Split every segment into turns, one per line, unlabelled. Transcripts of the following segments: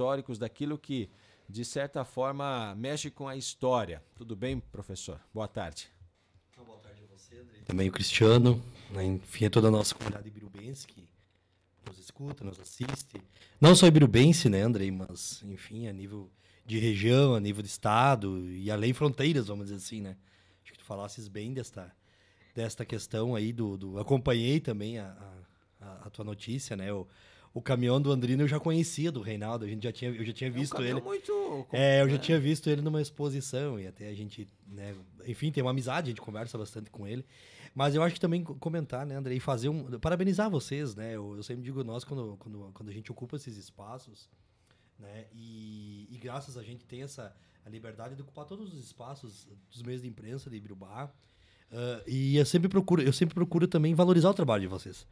históricos daquilo que, de certa forma, mexe com a história. Tudo bem, professor? Boa tarde.
Então, boa tarde a você, André. Também o Cristiano, né? enfim, é toda a nossa comunidade ibirubense que nos escuta, nos assiste. Não só ibirubense, né, Andrei, mas, enfim, a nível de região, a nível de estado e além fronteiras, vamos dizer assim, né? Acho que tu falasses bem desta, desta questão aí do, do acompanhei também a, a, a tua notícia, né? O, o caminhão do Andrino eu já conhecia do Reinaldo, a gente já tinha, eu já tinha visto é um ele.
Muito...
É, eu já tinha visto ele numa exposição e até a gente, né, enfim, tem uma amizade, a gente conversa bastante com ele. Mas eu acho que também comentar, né, André, e fazer um parabenizar vocês, né? Eu, eu sempre digo nós quando, quando, quando a gente ocupa esses espaços, né? E, e graças a gente tem essa a liberdade de ocupar todos os espaços dos meios de imprensa de Ibirubá. Uh, e eu sempre procuro, eu sempre procuro também valorizar o trabalho de vocês.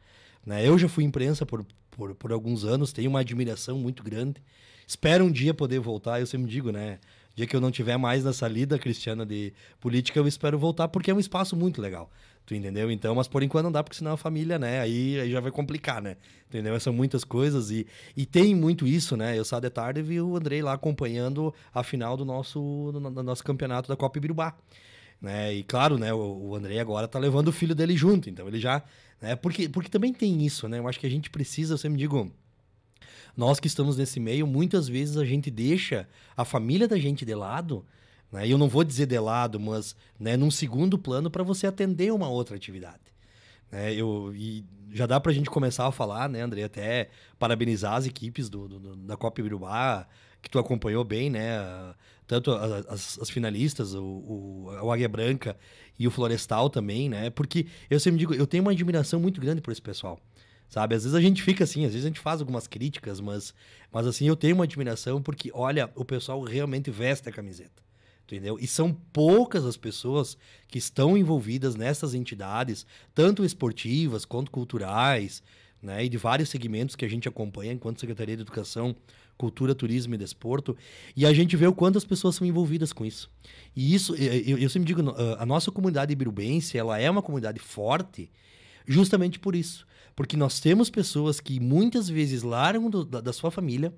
Né? Eu já fui imprensa por, por, por alguns anos, tenho uma admiração muito grande. Espero um dia poder voltar. Eu sempre digo, né? dia que eu não tiver mais nessa lida cristiana de política, eu espero voltar, porque é um espaço muito legal. Tu entendeu? Então, mas por enquanto não dá, porque senão a família, né? Aí, aí já vai complicar, né? Entendeu? São muitas coisas e, e tem muito isso, né? Eu saio de tarde e vi o Andrei lá acompanhando a final do nosso, do, do nosso campeonato da Copa Ibirubá. Né? E claro, né, o, o Andrei agora tá levando o filho dele junto, então ele já, né, porque porque também tem isso, né? Eu acho que a gente precisa, eu sempre digo, nós que estamos nesse meio, muitas vezes a gente deixa a família da gente de lado, né? Eu não vou dizer de lado, mas né, num segundo plano para você atender uma outra atividade. Né? Eu, e já dá para a gente começar a falar, né, André? Até parabenizar as equipes do, do da Copa Ibirubá, que tu acompanhou bem, né? Tanto as, as finalistas, o, o, o Águia Branca e o Florestal também, né? Porque eu sempre digo, eu tenho uma admiração muito grande por esse pessoal sabe? Às vezes a gente fica assim, às vezes a gente faz algumas críticas, mas, mas assim, eu tenho uma admiração porque, olha, o pessoal realmente veste a camiseta. Entendeu? E são poucas as pessoas que estão envolvidas nessas entidades, tanto esportivas quanto culturais, né? E de vários segmentos que a gente acompanha enquanto Secretaria de Educação, Cultura, Turismo e Desporto. E a gente vê o quanto as pessoas são envolvidas com isso. E isso, eu, eu sempre digo, a nossa comunidade ibirubense, ela é uma comunidade forte justamente por isso. Porque nós temos pessoas que muitas vezes largam do, da, da, sua família,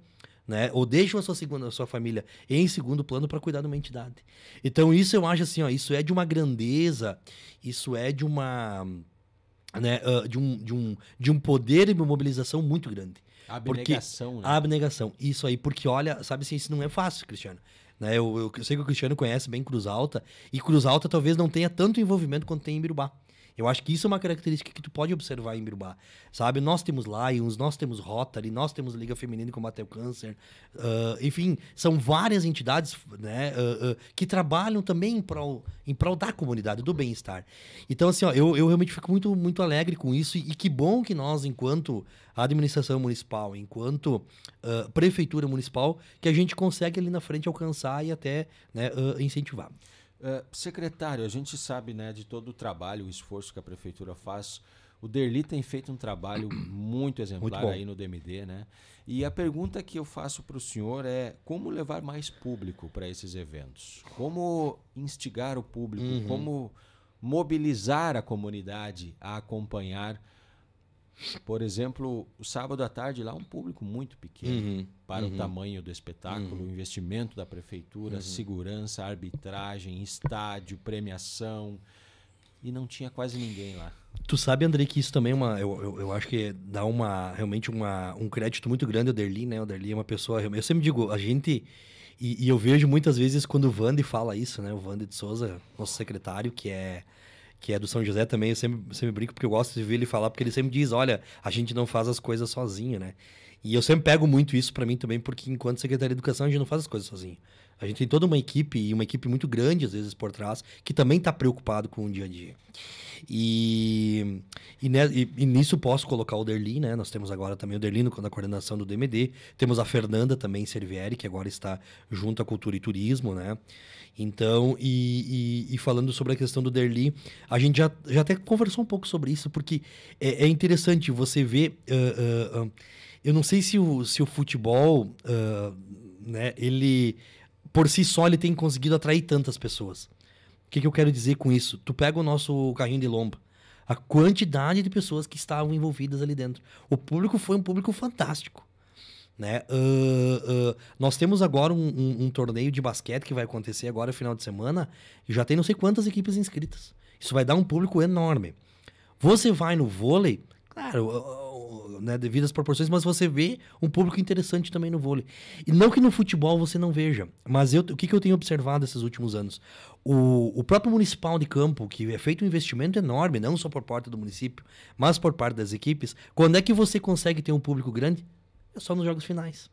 né? Ou deixam a sua, segunda, a sua família em segundo plano para cuidar de uma entidade. Então, isso eu acho assim, ó, isso é de uma grandeza, isso é de uma. Né, uh, de, um, de, um, de um poder e uma mobilização muito grande.
Abnegação,
porque, né? Abnegação, isso aí, porque olha, sabe assim, isso não é fácil, Cristiano. Né, eu, eu, eu sei que o Cristiano conhece bem Cruz Alta, e Cruz Alta talvez não tenha tanto envolvimento quanto tem em Birubá. Eu acho que isso é uma característica que tu pode observar em Birubá. Sabe? Nós temos Lions, nós temos Rotary, nós temos Liga Feminina de Combate ao Câncer. Uh, enfim, são várias entidades né, uh, uh, que trabalham também em prol, em prol da comunidade, do bem-estar. Então, assim, ó, eu, eu realmente fico muito, muito alegre com isso. E, e que bom que nós, enquanto administração municipal, enquanto prefeitura municipal, que a gente consegue ali na frente alcançar e até né, incentivar.
Uh, secretário, a gente sabe né, de todo o trabalho, o esforço que a prefeitura faz. O Derli tem feito um trabalho muito exemplar muito aí no DMD, né? E a pergunta que eu faço para o senhor é como levar mais público para esses eventos? Como instigar o público? Uhum. Como mobilizar a comunidade a acompanhar por exemplo, o sábado à tarde lá um público muito pequeno uhum, para uhum. o tamanho do espetáculo, uhum. o investimento da prefeitura, uhum. segurança, arbitragem, estádio, premiação e não tinha quase ninguém lá.
Tu sabe, André, que isso também é uma. Eu, eu, eu, acho que dá uma realmente uma, um crédito muito grande ao Derli, né? O Derli é uma pessoa. Eu sempre digo, a gente. E, e eu vejo muitas vezes quando o Vande fala isso, né? O Vande de Souza, nosso secretário, que é que é do São José também, eu sempre, sempre brinco porque eu gosto de ver ele falar, porque ele sempre diz, olha, a gente não faz as coisas sozinho, né? E eu sempre pego muito isso para mim também, porque enquanto secretário de educação a gente não faz as coisas sozinho. A gente tem toda uma equipe, e uma equipe muito grande, às vezes, por trás, que também está preocupado com o dia a dia. E, e, né, e, e, nisso posso colocar o Derli, né? Nós temos agora também o Derli na coordenação do DMD. Temos a Fernanda também Servieri, que agora está junto à Cultura e Turismo, né? Então, e, e, e, falando sobre a questão do Derli, a gente já, já até conversou um pouco sobre isso, porque é, é interessante você ver. Uh, uh, uh, eu não sei se o, se o futebol, né, ele por si só ele tem conseguido atrair tantas pessoas. O que, que eu quero dizer com isso? Tu pega o nosso carrinho de lomba, a quantidade de pessoas que estavam envolvidas ali dentro. O público foi um público fantástico. Né? Uh, uh, nós temos agora um, um, um, torneio de basquete que vai acontecer agora final de semana e já tem não sei quantas equipes inscritas. Isso vai dar um público enorme. Você vai no vôlei, claro, né, devido às proporções, mas você vê um público interessante também no vôlei. E não que no futebol você não veja, mas eu, o que, que eu tenho observado esses últimos anos? O, o próprio municipal de campo, que é feito um investimento enorme, não só por parte do município, mas por parte das equipes, quando é que você consegue ter um público grande? É só nos jogos finais.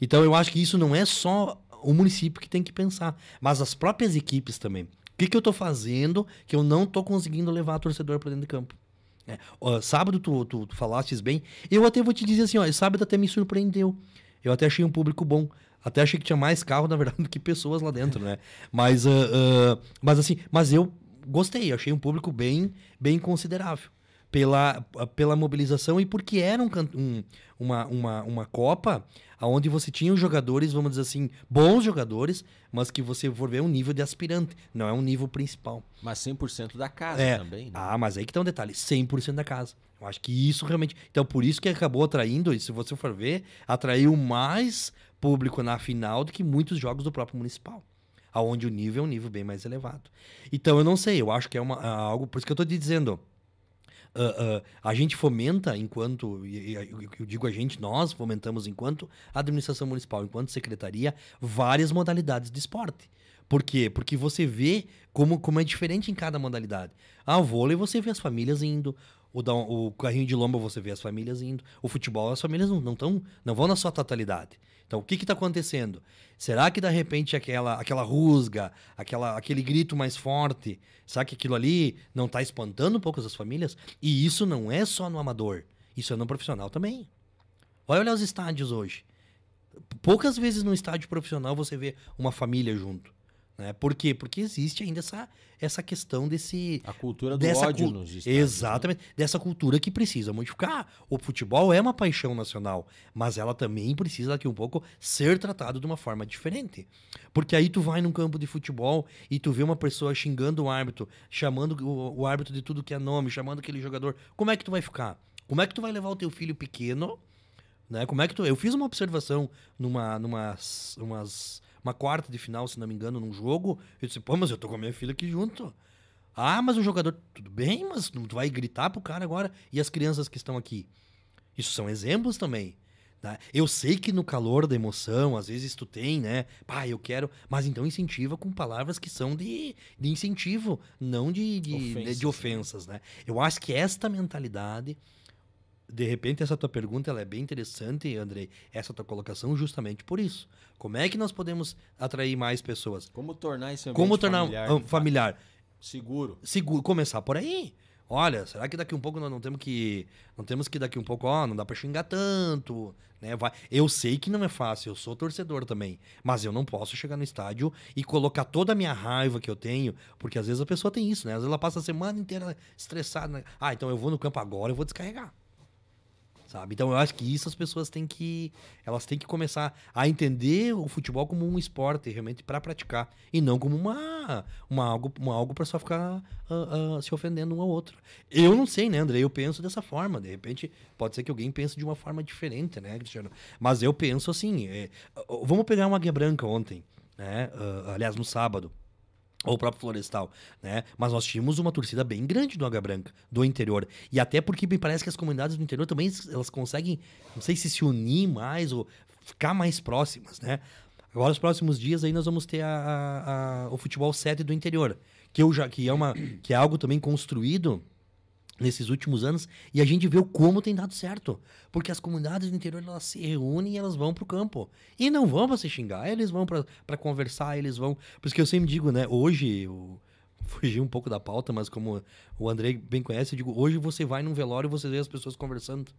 Então eu acho que isso não é só o município que tem que pensar, mas as próprias equipes também. O que, que eu estou fazendo que eu não estou conseguindo levar o torcedor para dentro de campo? É, sábado tu, tu, tu falastes bem. Eu até vou te dizer assim, ó, sábado até me surpreendeu. Eu até achei um público bom. Até achei que tinha mais carro, na verdade, do que pessoas lá dentro, né? Mas, uh, uh, mas assim, mas eu gostei. Achei um público bem, bem considerável pela, pela mobilização e porque era um, um, uma, uma, uma Copa onde você tinha os jogadores, vamos dizer assim, bons jogadores, mas que você for ver um nível de aspirante, não é um nível principal.
Mas 100% da casa é. também, né?
Ah, mas aí que tá um detalhe, 100% da casa. Eu acho que isso realmente... Então, por isso que acabou atraindo, e se você for ver, atraiu mais público na final do que muitos jogos do próprio Municipal aonde o nível é um nível bem mais elevado. Então, eu não sei, eu acho que é uma, é algo... Por isso que eu tô te dizendo uh, uh, a gente fomenta enquanto, e, eu digo a gente, nós fomentamos enquanto administração municipal, enquanto secretaria, várias modalidades de esporte. Por quê? Porque você vê como, como é diferente em cada modalidade. Ah, o vôlei você vê as famílias indo, o, o carrinho de lomba você vê as famílias indo, o futebol as famílias não, não, tão, não vão na sua totalidade. Então, o que está acontecendo? Será que de repente aquela, aquela rusga, aquela, aquele grito mais forte, será que aquilo ali não está espantando um pouco as famílias? E isso não é só no amador, isso é no profissional também. Olha olhar os estádios hoje. Poucas vezes no estádio profissional você vê uma família junto. Né? Por quê? Porque existe ainda essa, essa questão desse.
A cultura do dessa ódio cu nos
estádios, né? Exatamente. Né? Dessa cultura que precisa modificar. O futebol é uma paixão nacional, mas ela também precisa daqui um pouco ser tratado de uma forma diferente. Porque aí tu vai num campo de futebol e tu vê uma pessoa xingando o árbitro, chamando o, o árbitro de tudo que é nome, chamando aquele jogador. Como é que tu vai ficar? Como é que tu vai levar o teu filho pequeno? Né? Como é que tu. Eu fiz uma observação numa, numa umas uma quarta de final, se não me engano, num jogo. Eu disse, pô, mas eu tô com a minha filha aqui junto. Ah, mas o jogador, tudo bem, mas tu vai gritar pro cara agora. E as crianças que estão aqui? Isso são exemplos também. Né? Eu sei que no calor da emoção, às vezes tu tem, né? Pá, eu quero. Mas então incentiva com palavras que são de, de incentivo, não de, de, ofensas, de, de ofensas né? Eu acho que esta mentalidade de repente essa tua pergunta ela é bem interessante, Andrei, essa tua colocação justamente por isso. Como é que nós podemos atrair mais pessoas?
Como tornar esse ambiente
Como tornar familiar, um, familiar
seguro?
Seguro, começar por aí. Olha, será que daqui um pouco nós não temos que não temos que daqui um pouco, ó, não dá para xingar tanto, né? Vai. Eu sei que não é fácil, eu sou torcedor também, mas eu não posso chegar no estádio e colocar toda a minha raiva que eu tenho, porque às vezes a pessoa tem isso, né? Às vezes ela passa a semana inteira estressada, né? Ah, então eu vou no campo agora, eu vou descarregar sabe? Então eu acho que isso as pessoas têm que elas têm que começar a entender o futebol como um esporte realmente para praticar e não como uma, uma algo uma algo para só ficar uh, uh, se ofendendo um ao outro. Eu não sei, né, André? Eu penso dessa forma. De repente pode ser que alguém pense de uma forma diferente, né, Cristiano? Mas eu penso assim. É, vamos pegar uma guia branca ontem, né? Uh, aliás, no sábado ou o próprio Florestal, né? Mas nós tínhamos uma torcida bem grande do Água Branca, do interior. E até porque me parece que as comunidades do interior também elas conseguem, não sei se se unir mais ou ficar mais próximas, né? Agora, nos próximos dias, aí nós vamos ter a, a, a, o futebol sede do interior, que, eu já, que, é uma, que é algo também construído nesses últimos anos e a gente vê como tem dado certo. Porque as comunidades do interior elas se reúnem e elas vão pro campo. E não vão para se xingar, eles vão para conversar, eles vão. Por isso que eu sempre digo, né? Hoje, eu fugi um pouco da pauta, mas como o André bem conhece, eu digo: hoje você vai num velório e você vê as pessoas conversando.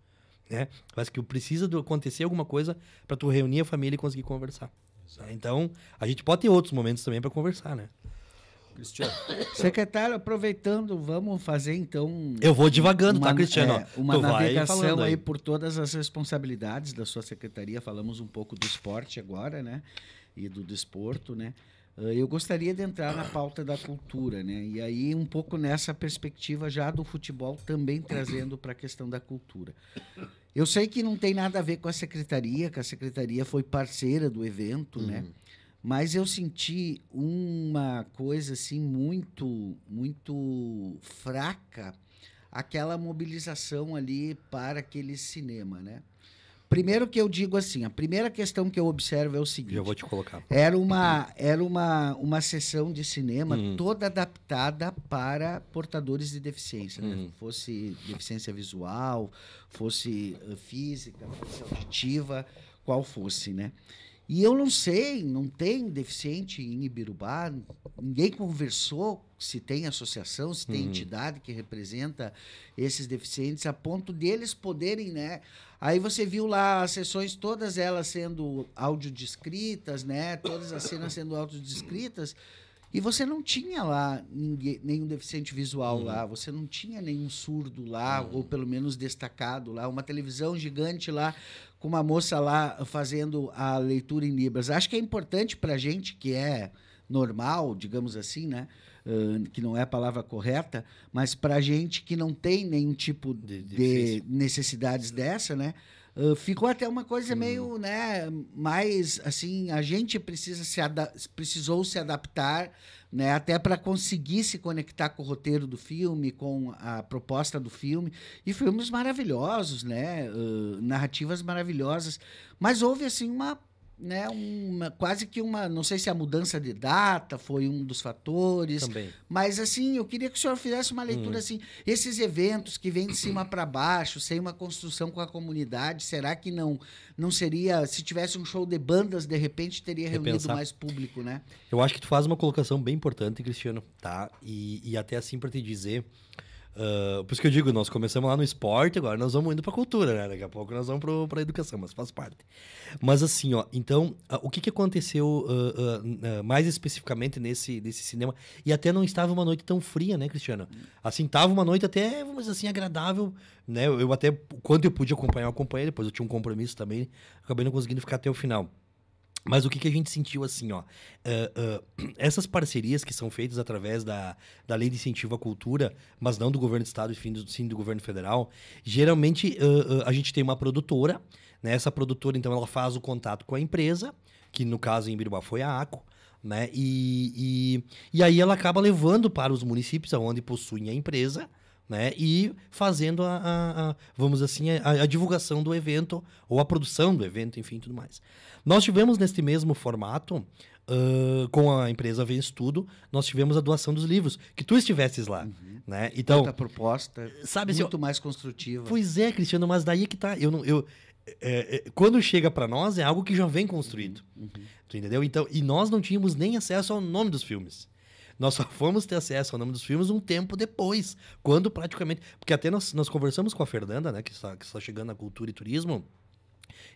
Né? Parece que precisa de acontecer alguma coisa para tu reunir a família e conseguir conversar. Então, a gente pode ter outros momentos também para conversar, né?
Cristiano. Secretário, aproveitando, vamos fazer então.
Eu vou devagando, tá, uma, tá, Cristiano? É,
uma tu navegação aí. aí por todas as responsabilidades da sua secretaria. Falamos um pouco do esporte agora, né? E do desporto, né? Uh, eu gostaria de entrar na pauta da cultura, né? E aí um pouco nessa perspectiva já do futebol também trazendo para a questão da cultura. Eu sei que não tem nada a ver com a secretaria, que a secretaria foi parceira do evento, uhum. né? Mas eu senti uma coisa assim muito, muito fraca, aquela mobilização ali para aquele cinema, né? Primeiro que eu digo assim, a primeira questão que eu observo é o seguinte.
Já vou te colocar.
Era uma, era uma, uma sessão de cinema uhum. toda adaptada para portadores de deficiência, né? uhum. Fosse deficiência visual, fosse uh, física, fosse auditiva, qual fosse, né? E eu não sei, não tem deficiente em Ibirubá, ninguém conversou se tem associação, se tem uhum. entidade que representa esses deficientes, a ponto deles poderem, né? Aí você viu lá as sessões, todas elas sendo audiodescritas, né? Todas as cenas sendo audiodescritas. E você não tinha lá ninguém, nenhum deficiente visual uhum. lá, você não tinha nenhum surdo lá, uhum. ou pelo menos destacado lá, uma televisão gigante lá com uma moça lá fazendo a leitura em Libras. Acho que é importante para a gente que é normal, digamos assim, né? Uh, que não é a palavra correta, mas para a gente que não tem nenhum tipo de, de necessidades dessa, né? Uh, ficou até uma coisa meio, né, mais assim, a gente precisa se precisou se adaptar né? Até para conseguir se conectar com o roteiro do filme, com a proposta do filme. E filmes maravilhosos, né? Uh, narrativas maravilhosas. Mas houve, assim, uma né, uma, quase que uma, não sei se a mudança de data foi um dos fatores,
Também.
mas assim, eu queria que o senhor fizesse uma leitura hum. assim, esses eventos que vêm de cima para baixo, sem uma construção com a comunidade, será que não não seria, se tivesse um show de bandas, de repente teria reunido Repensar. mais público, né?
Eu acho que tu faz uma colocação bem importante, Cristiano, tá? E, e até assim para te dizer, Uh, por isso que eu digo, nós começamos lá no esporte, agora nós vamos indo para cultura, né? Daqui a pouco nós vamos para a educação, mas faz parte. Mas assim, ó, então, uh, o que, que aconteceu uh, mais especificamente nesse, nesse cinema? E até não estava uma noite tão fria, né, Cristiano? Assim, estava uma noite até, vamos dizer assim, agradável, né? Eu, eu até, quando eu pude acompanhar, eu acompanhei, depois eu tinha um compromisso também, acabei não conseguindo ficar até o final. Mas o que, que a gente sentiu assim, ó? Uh, uh, essas parcerias que são feitas através da, da lei de incentivo à cultura, mas não do governo do estado e sim do governo federal, geralmente uh, a gente tem uma produtora, né? Essa produtora, então, ela faz o contato com a empresa, que no caso em Birubá foi a ACO, né? E, e, e aí ela acaba levando para os municípios onde possuem a empresa, né? E fazendo a, a, a vamos assim, a, a, divulgação do evento ou a produção do evento, enfim, tudo mais. Nós tivemos neste mesmo formato, uh, com a empresa Vem Estudo, nós tivemos a doação dos livros, que tu estivesses lá, uhum. né?
Então, Outra proposta, sabe, assim, muito mais construtiva.
Pois é, Cristiano, mas daí que tá, eu não, eu é, é, quando chega para nós é algo que já vem construído, uhum. tu entendeu? Então, e nós não tínhamos nem acesso ao nome dos filmes. Nós só fomos ter acesso ao nome dos filmes um tempo depois, quando praticamente, porque até nós, nós conversamos com a Fernanda, né, que está, que está chegando na cultura e turismo.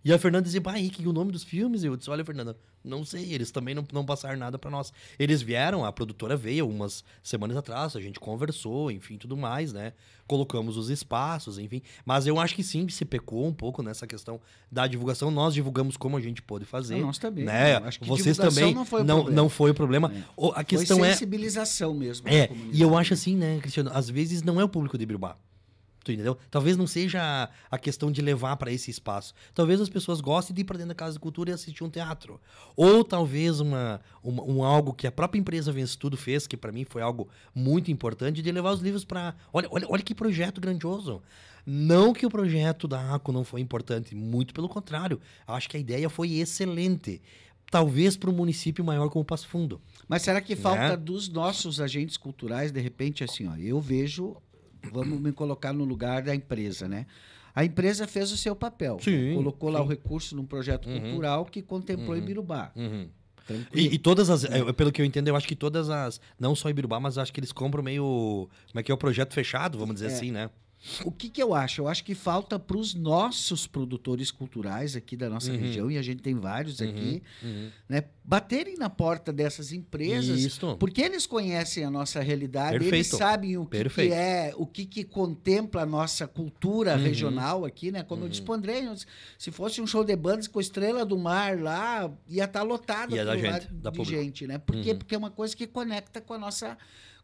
E a Fernanda dizia, pai, Henrique, o nome dos filmes? Eu disse, olha, Fernanda, não sei, eles também não, não passaram nada para nós. Eles vieram, a produtora veio umas semanas atrás, a gente conversou, enfim, tudo mais, né? Colocamos os espaços, enfim. Mas eu acho que sim, se pecou um pouco nessa questão da divulgação. Nós divulgamos como a gente pôde fazer. Não,
nós também.
Né? Acho que Vocês também não foi o não, problema. Não foi o problema. É. A questão
foi
sensibilização
é... mesmo.
É, e eu acho assim, né, Cristiano, às vezes não é o público de Biruba. Tu entendeu? Talvez não seja a questão de levar para esse espaço. Talvez as pessoas gostem de ir para dentro da Casa de Cultura e assistir um teatro. Ou talvez uma, uma um algo que a própria empresa Vence Tudo fez, que para mim foi algo muito importante, de levar os livros para. Olha, olha, olha que projeto grandioso. Não que o projeto da ACO não foi importante, muito pelo contrário. Acho que a ideia foi excelente talvez para um município maior como Passo Fundo.
Mas será que falta né? dos nossos agentes culturais, de repente, assim, ó, eu vejo vamos me colocar no lugar da empresa, né? A empresa fez o seu papel.
Sim,
colocou sim. lá o recurso num projeto uhum. cultural que contemplou uhum. Ibirubá.
Uhum. E, e, todas as. É, pelo que eu entendo, eu acho que todas as. Não só Ibirubá, mas acho que eles compram meio. Como é que é o projeto fechado, vamos dizer é. assim, né?
O que, que eu acho? Eu acho que falta para os nossos produtores culturais aqui da nossa
Uhum.
região, e a gente tem vários aqui,
Uhum.
né, baterem na porta dessas empresas,
Isso.
porque eles conhecem a nossa realidade, eles
Perfeito.
sabem o que, que é, o que, que contempla a nossa cultura
Uhum.
regional aqui, né? Como eu disse pro André, se fosse um show de bandas com Estrela do Mar lá, ia estar lotado
Ia
lá
gente,
de
público.
gente, né? Por quê?
Uhum.
Porque é uma coisa que conecta com a nossa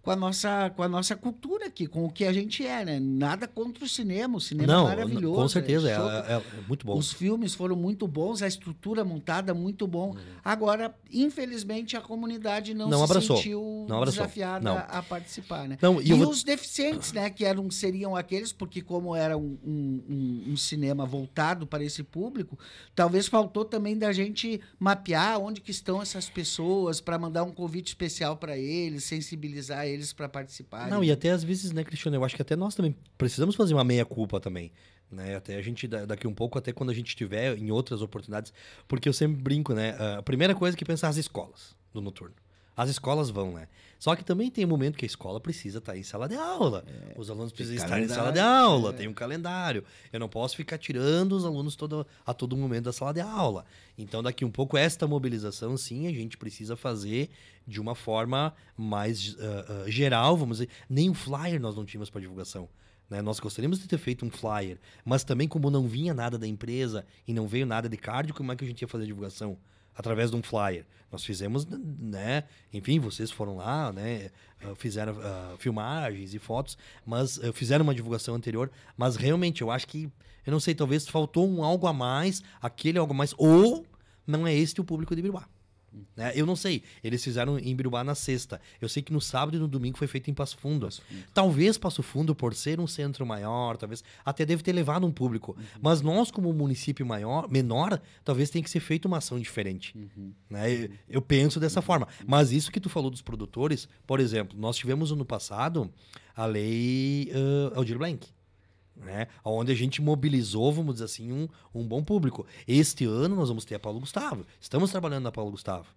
com a nossa com a nossa cultura aqui, com o que a gente é, né? Nada contra o cinema, o cinema
Não,
é maravilhoso.
com certeza, é,
show.
é- é muito bom.
Os filmes foram muito bons, a estrutura montada muito bom. Agora, infelizmente, a comunidade não,
Uhum. Não
se
abraçou.
sentiu
Não abraçou.
desafiada
Não.
a participar, né?
Não, e
e
vou-
os deficientes, né? Que eram, seriam aqueles, porque como era um, um- um- um cinema voltado para esse público, talvez faltou também da gente mapear onde que estão essas pessoas para mandar um convite especial para eles, sensibilizar eles para participarem.
Não, e até às vezes, né, Cristiano, eu acho que até nós também precisamos fazer uma meia-culpa também. Né? Até a gente, da- daqui um pouco, até quando a gente tiver em outras oportunidades, porque eu sempre brinco, né? A primeira coisa que pensar as escolas do noturno. As escolas vão, né? Só que também tem um momento que a escola precisa estar em sala de aula. Os alunos precisam estar em sala de aula,
é.
tem um calendário. Eu não posso ficar tirando os alunos todo, a todo momento da sala de aula. Então, daqui um pouco, esta mobilização, sim, a gente precisa fazer de uma forma mais ah, ah, geral, vamos dizer. Nem um flyer nós não tínhamos para divulgação. né? Nós gostaríamos de ter feito um flyer, mas também, como não vinha nada da empresa e não veio nada de cardio, como é que a gente ia fazer a divulgação? Através de um flyer. Nós fizemos, né? Enfim, vocês foram lá, né? ah, Fizeram ah, filmagens e fotos, mas ah, fizeram uma divulgação anterior. Mas realmente, eu acho que, eu não sei, talvez faltou um algo a mais, aquele algo a mais, ou não é este o público de Biruá. Né? Eu não sei. Eles fizeram em Biruá na sexta. Eu sei que no sábado e no domingo foi feito em Passo Fundo. Talvez Passo Fundo, por ser um centro maior, talvez até deve ter levado um público. Mas nós, como município maior, menor, talvez tenha que ser feita uma ação diferente. Né? Eu, eu penso dessa forma. Mas isso que tu falou dos produtores, por exemplo, nós tivemos ano passado a lei uh, Aldir Blanc né? Onde a gente mobilizou, vamos dizer assim, um, um bom público. Este ano nós vamos ter a Paulo Gustavo. Estamos trabalhando na Paulo Gustavo.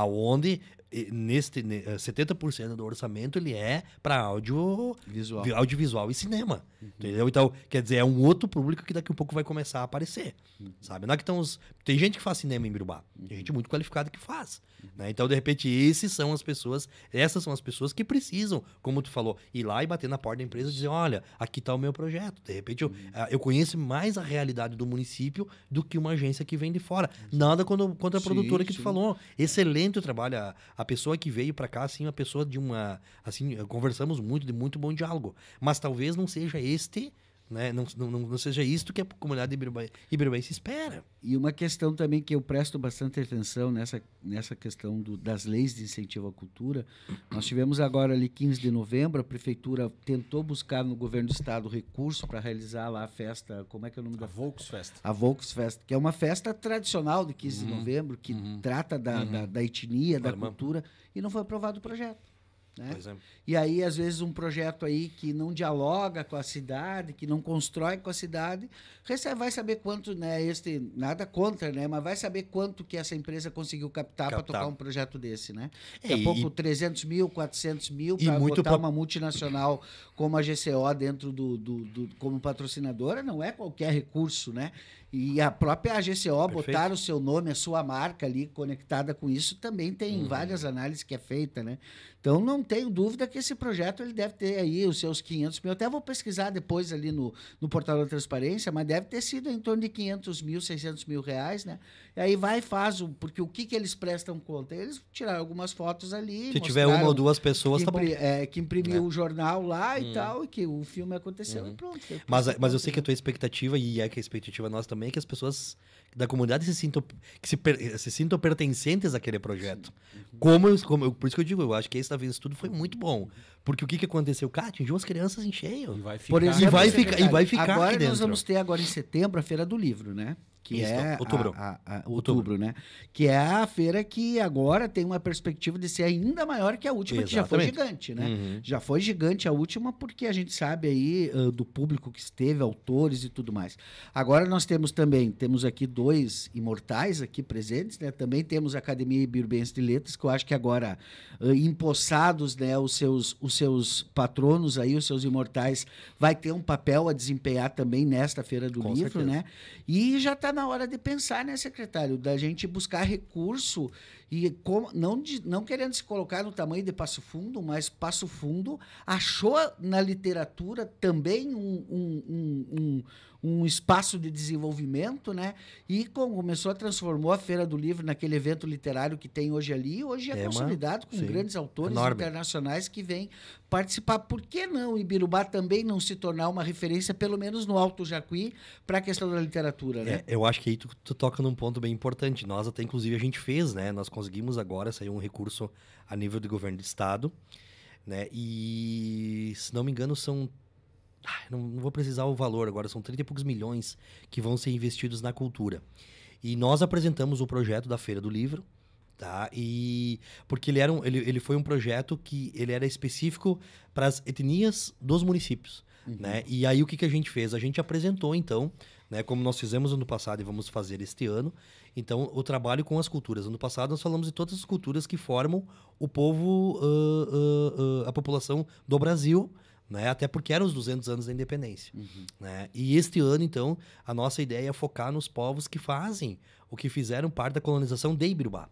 Aonde eh, neste ne- eh, 70% do orçamento ele é para áudio
Visual.
vi- audiovisual e cinema. Entendeu? Então, quer dizer, é um outro público que daqui a pouco vai começar a aparecer. Sabe? Não é que estão os... Tem gente que faz cinema em Birubá. Tem gente muito qualificada que faz. né? Então, de repente, esses são as pessoas, essas são as pessoas que precisam, como tu falou, ir lá e bater na porta da empresa e dizer, olha, aqui está o meu projeto. De repente, eu, ah, eu conheço mais a realidade do município do que uma agência que vem de fora. Nada quando, contra a
Sim,
produtora que tu
sim.
falou. Excelente o trabalho. A, a pessoa que veio para cá, assim, uma pessoa de uma. Assim, conversamos muito, de muito bom diálogo. Mas talvez não seja este, né? Não, não, não- seja isto que a comunidade ibirubense espera.
E uma questão também que eu presto bastante atenção nessa, nessa questão do- das leis de incentivo à cultura. Nós tivemos agora ali 15 de novembro, a prefeitura tentou buscar no governo do estado recurso para realizar lá a festa, como é que é o nome
Da
da
Volksfest.
a Volksfest, que é uma festa tradicional de 15 de novembro, que trata da, da, da etnia, da
Alemã.
cultura, e não foi aprovado o projeto. Né?
É.
E aí, às vezes, um projeto aí que não dialoga com a cidade, que não constrói com a cidade, recebe, vai saber quanto, né, este, nada contra, né, mas vai saber quanto que essa empresa conseguiu captar para tocar um projeto desse, né?
É,
Daqui a
e-
pouco 300 mil, 400 mil para
muito
botar
pra-
uma multinacional como a GCO dentro do, do, do- como patrocinadora não é qualquer recurso, né? E a própria GCO
Perfeito.
botar o seu nome, a sua marca ali conectada com isso também tem
Uhum.
várias análises que é feita, né? Então não tenho dúvida que esse projeto ele deve ter aí os seus 500 mil. Até vou pesquisar depois ali no, no portal da transparência, mas deve ter sido em torno de 500 mil, 600 mil reais, né? E aí vai e faz o porque o que que eles prestam conta? Eles tiraram algumas fotos ali,
Se tiver uma ou duas pessoas,
que,
tá bom.
é, que imprimiu
Né?
o jornal lá e
Uhum.
tal, e que o filme aconteceu e pronto.
Mas, mas eu sei que a
né?
tua expectativa, e é que a expectativa nossa também, é que as pessoas da comunidade se sintam, que se, per- se sintam pertencentes àquele projeto. Como, como eu- por isso que eu digo, eu acho que esse da vez tudo foi muito bom. Porque o que, que aconteceu? Cara, atingiu as crianças em
E
cheio.
vai ficar.
Por exemplo,
E vai ficar- e vai ficar
agora
aqui
nós
dentro.
vamos ter agora em setembro a Feira do Livro, né? Que
Isso,
é a-
outubro.
a- a- outubro, né? Que é a feira que agora tem uma perspectiva de ser ainda maior que a última, que já foi
Exatamente.
gigante, né?
Uhum.
Já foi gigante a última porque a gente sabe aí ah, do público que esteve, autores e tudo mais. Agora nós temos também, temos aqui dois imortais aqui presentes, né? Também temos a Academia Ibirbense de Letras, que eu acho que agora, uh, empossados, né, os seus, os seus patronos aí, os seus imortais, vai ter um papel a desempenhar também nesta Feira do
Com
Livro,
certeza.
né? E já está na hora de pensar, né, secretário, da gente buscar recurso e como, não, de- não querendo se colocar no tamanho de Passo Fundo, mas Passo Fundo achou na literatura também um, um, um, um, um espaço de desenvolvimento, né? E com- começou a transformou a Feira do Livro naquele evento literário que tem hoje ali. Hoje é,
É
consolidado com
sim,
grandes autores
enorme.
internacionais que vêm participar. Por que não Ibirubá também não se tornar uma referência, pelo menos no Alto Jacuí, para a questão da literatura, né?
É, eu acho que aí tu, tu toca num ponto bem importante. Nós até, inclusive, a gente fez, né? Nós conseguimos agora sair um recurso a nível do governo do estado, né? E, se não me engano, são... Ah, não, não vou precisar o valor agora, são 30 e poucos milhões que vão ser investidos na cultura. E nós apresentamos o projeto da Feira do Livro, tá? E porque ele era um, ele, ele foi um projeto que ele era específico para as etnias dos municípios, né? E aí o que, que a gente fez? A gente apresentou então, né, como nós fizemos ano passado e vamos fazer este ano, então o trabalho com as culturas. Ano passado nós falamos de todas as culturas que formam o povo, ah, ah, ah, a população do Brasil, né? Até porque eram os 200 anos da independência. Né? E este ano, então, a nossa ideia é focar nos povos que fazem o que fizeram parte da colonização de Ibirubá.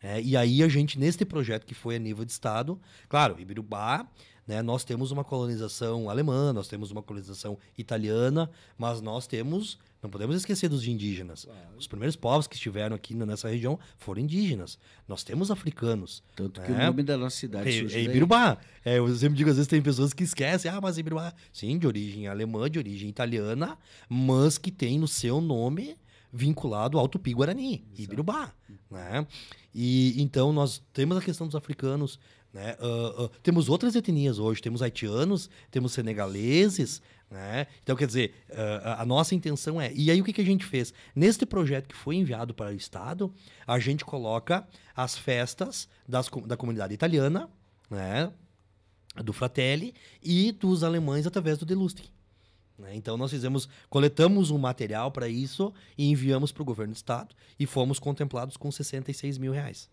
É, e aí a gente, neste projeto que foi a nível de Estado, claro, Ibirubá, né, nós temos uma colonização alemã, nós temos uma colonização italiana, mas nós temos, não podemos esquecer dos indígenas. Os primeiros povos que estiveram aqui nessa região foram indígenas. Nós temos africanos.
Tanto que
É.
o nome da nossa cidade
É,
surge
é. Ibirubá. É, eu sempre digo, às vezes tem pessoas que esquecem, ah, mas Ibirubá. Sim, de origem alemã, de origem italiana, mas que tem no seu nome vinculado ao Tupi Guarani, Ibirubá. Né? E então nós temos a questão dos africanos, né? Ah, ah, temos outras etnias hoje, temos haitianos, temos senegaleses, né? Então, quer dizer, ah, a nossa intenção é. E aí, o que, que a gente fez? Neste projeto que foi enviado para o Estado, a gente coloca as festas das, da comunidade italiana, né? Do Fratelli e dos alemães através do Delustig. né? Então nós fizemos, coletamos um material para isso e enviamos para o governo do estado e fomos contemplados com 66 mil reais.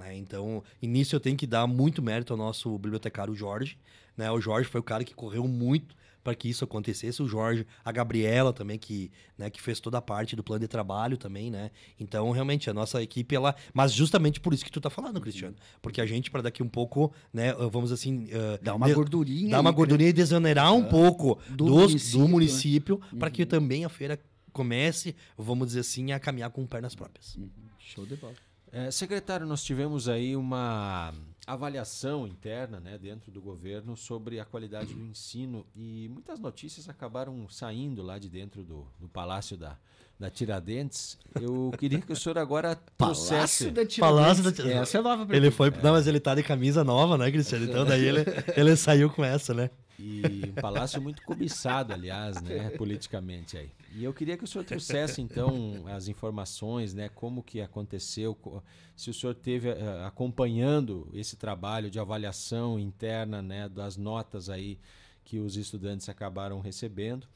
Né? Então, início eu tenho que dar muito mérito ao nosso bibliotecário Jorge. Né? O Jorge foi o cara que correu muito para que isso acontecesse. O Jorge, a Gabriela também, que, né, que fez toda a parte do plano de trabalho também, né? Então, realmente, a nossa equipe, ela... Mas justamente por isso que tu tá falando, Cristiano. Porque a gente, para daqui um pouco, né, vamos assim... ah,
Dá uma
de-
gordurinha.
Dar uma
aí,
gordurinha e desonerar um pouco
Do
dos-
município,
do
né?
município, para que também a feira comece, vamos dizer assim, a caminhar com pernas próprias.
Show de bola.
É, secretário, nós tivemos aí uma avaliação interna né, dentro do governo sobre a qualidade do ensino e muitas notícias acabaram saindo lá de dentro do, do Palácio da, da Tiradentes. Eu queria que o senhor agora trouxesse...
Palácio da Tiradentes.
Palácio da Tiradentes.
Essa é nova pra
Ele foi. Não, mas ele tá de camisa nova, né, Cristiano? Então daí ele, ele saiu com essa, né?
E um palácio muito cobiçado, aliás, né, politicamente aí. E eu queria que o senhor trouxesse, então, as informações, né, como que aconteceu, co- se o senhor teve eh, acompanhando esse trabalho de avaliação interna, né, das notas aí que os estudantes acabaram recebendo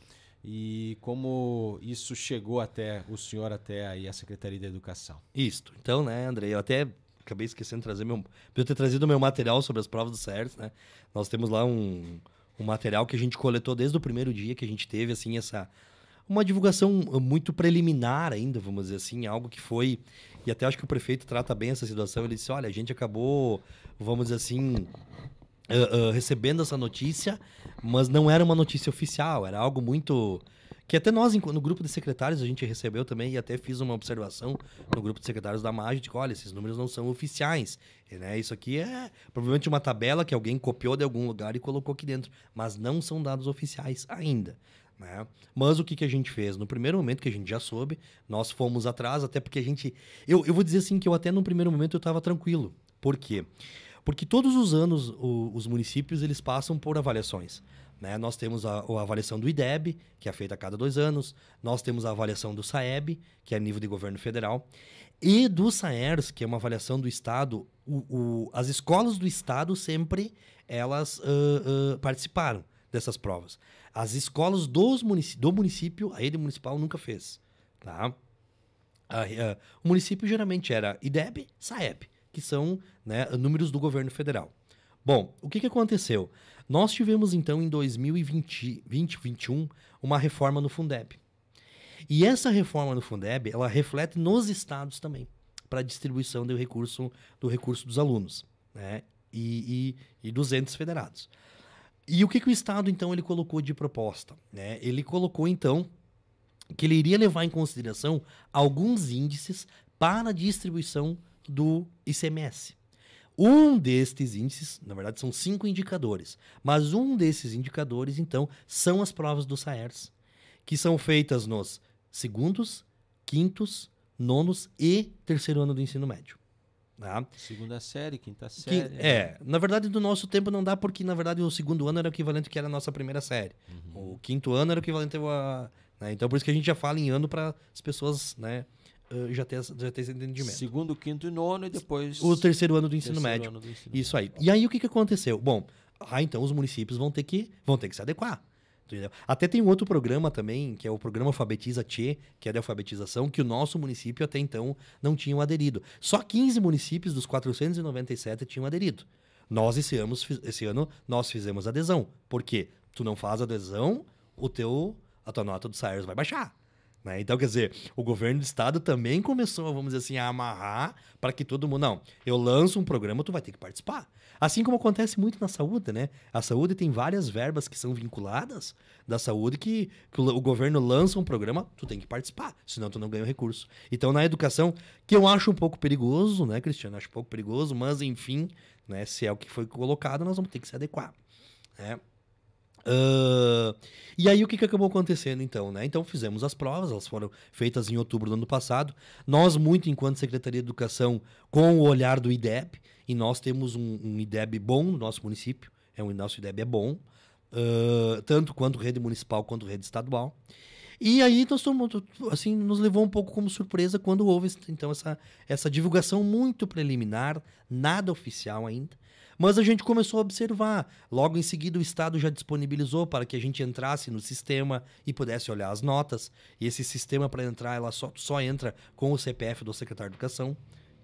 e como isso chegou até o senhor, até aí a Secretaria da Educação.
Isto. Então, né, André, eu até acabei esquecendo de trazer meu. Eu ter trazido meu material sobre as provas do CERS, né? Nós temos lá um, um material que a gente coletou desde o primeiro dia que a gente teve, assim, essa. Uma divulgação muito preliminar ainda, vamos dizer assim, algo que foi. E até acho que o prefeito trata bem essa situação. Ele disse: olha, a gente acabou, vamos dizer assim, ah, ah, recebendo essa notícia, mas não era uma notícia oficial, era algo muito. Que até nós, no grupo de secretários, a gente recebeu também e até fiz uma observação no grupo de secretários da MAG de que, olha, esses números não são oficiais. E, né, isso aqui é provavelmente uma tabela que alguém copiou de algum lugar e colocou aqui dentro. Mas não são dados oficiais ainda. Né? Mas o que, que a gente fez? No primeiro momento que a gente já soube, nós fomos atrás, até porque a gente. Eu, eu vou dizer assim que eu até no primeiro momento eu estava tranquilo. Por quê? Porque todos os anos o- os municípios eles passam por avaliações. né? Nós temos a, a avaliação do IDEB, que é feita a cada dois anos. Nós temos a avaliação do SAEB, que é nível de governo federal. E do SAERS, que é uma avaliação do Estado. O- o- as escolas do Estado sempre elas ah, ah, participaram dessas provas. As escolas dos do município, a rede municipal nunca fez. Tá? a, a, o município geralmente era IDEB, SAEB, que são né, números do governo federal. Bom, o que, que aconteceu? Nós tivemos então em 2020, 2021 uma reforma no Fundeb. E essa reforma no Fundeb, ela reflete nos estados também, para a distribuição do recurso, do recurso dos alunos né? e, e, e dos entes federados. E o que, que o Estado, então, ele colocou de proposta? Né? Ele colocou, então, que ele iria levar em consideração alguns índices para a distribuição do ICMS. Um destes índices, na verdade, são cinco indicadores, mas um desses indicadores, então, são as provas do SAERS, que são feitas nos segundos, quintos, nonos e terceiro ano do ensino médio.
Tá? Segunda série, quinta série.
Que, é, na verdade, do nosso tempo não dá, porque, na verdade, o segundo ano era o equivalente que era a nossa primeira série. Uhum. O quinto ano era o equivalente a. Né? Então, por isso que a gente já fala em ano para as pessoas, né? já ter, já ter esse entendimento.
Segundo, quinto e nono, e depois.
O terceiro ano do ensino médio. Do ensino Isso aí. E aí o que, que aconteceu? Bom, ah, então os municípios vão ter que, vão ter que se adequar. Entendeu? Até tem um outro programa também, que é o programa Alfabetiza Tchê, que é de alfabetização, que o nosso município até então não tinham aderido. Só 15 municípios dos 497 tinham aderido. Nós esse ano, esse ano nós fizemos adesão. Por quê? Tu não faz adesão, o teu a tua nota do SAERS vai baixar. Né? Então, quer dizer, o governo do estado também começou, vamos dizer assim, a amarrar para que todo mundo. Não, eu lanço um programa, tu vai ter que participar. Assim como acontece muito na saúde, né? A saúde tem várias verbas que são vinculadas da saúde que, que o, o, governo lança um programa, tu tem que participar, senão tu não ganha o recurso. Então, na educação, que eu acho um pouco perigoso, né, Cristiano? Acho um pouco perigoso, mas enfim, né, se é o que foi colocado, nós vamos ter que se adequar. Né? Uh, e aí o que, que acabou acontecendo então, né? Então fizemos as provas, elas foram feitas em outubro do ano passado. Nós, muito enquanto Secretaria de Educação, com o olhar do IDEB, e nós temos um, um IDEB bom no nosso município, é o nosso IDEB é bom, uh, tanto quanto rede municipal quanto rede estadual. E aí nós tomamos, assim, nos levou um pouco como surpresa quando houve então essa, essa divulgação muito preliminar, nada oficial ainda, mas a gente começou a observar. Logo em seguida, o Estado já disponibilizou para que a gente entrasse no sistema e pudesse olhar as notas. E esse sistema, para entrar, ela só, só entra com o CPF do secretário de Educação.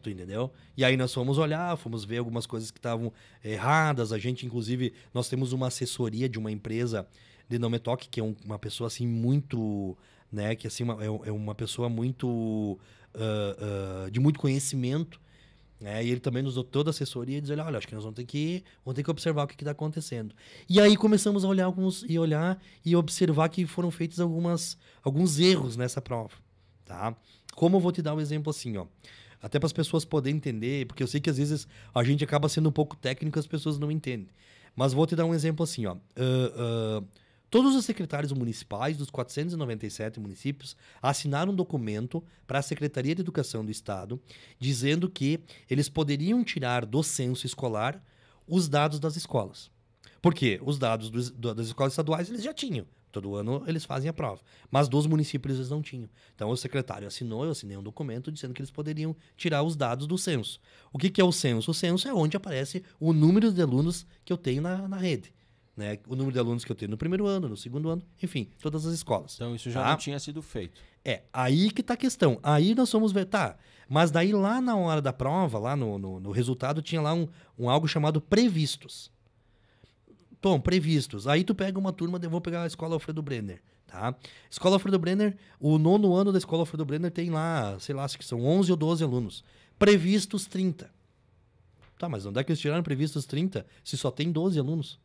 Tu entendeu? E aí nós fomos olhar, fomos ver algumas coisas que estavam erradas. A gente, inclusive, nós temos uma assessoria de uma empresa de Nometoc, que é um, uma pessoa assim muito. Né, que assim, uma, é, é uma pessoa muito. Uh, uh, de muito conhecimento é, e ele também nos deu toda a assessoria e diz: olha, acho que nós vamos ter que, vamos ter que observar o que está acontecendo. E aí começamos a olhar alguns e olhar e observar que foram feitos algumas, alguns erros nessa prova. Tá? Como eu vou te dar um exemplo assim, ó. Até para as pessoas poderem entender, porque eu sei que às vezes a gente acaba sendo um pouco técnico e as pessoas não entendem. Mas vou te dar um exemplo assim, ó. Uh, uh, Todos os secretários municipais dos 497 municípios assinaram um documento para a Secretaria de Educação do Estado dizendo que eles poderiam tirar do censo escolar os dados das escolas. Por quê? Os dados do, das escolas estaduais eles já tinham. Todo ano eles fazem a prova. Mas dos municípios eles não tinham. Então o secretário assinou, eu assinei um documento dizendo que eles poderiam tirar os dados do censo. O que, que é o censo? O censo é onde aparece o número de alunos que eu tenho na, na rede. Né? O número de alunos que eu tenho no primeiro ano, no segundo ano, enfim, todas as escolas.
Então isso já tá? não tinha sido feito.
É, aí que tá a questão. Aí nós vamos ver, tá, mas daí lá na hora da prova, lá no, no, no resultado, tinha lá um, um algo chamado previstos. Tom, previstos. Aí tu pega uma turma, eu vou pegar a escola Alfredo Brenner, tá? Escola Alfredo Brenner, o nono ano da escola Alfredo Brenner tem lá, sei lá, acho que são 11 ou 12 alunos. Previstos 30. Tá, mas onde é que eles tiraram previstos 30 se só tem 12 alunos?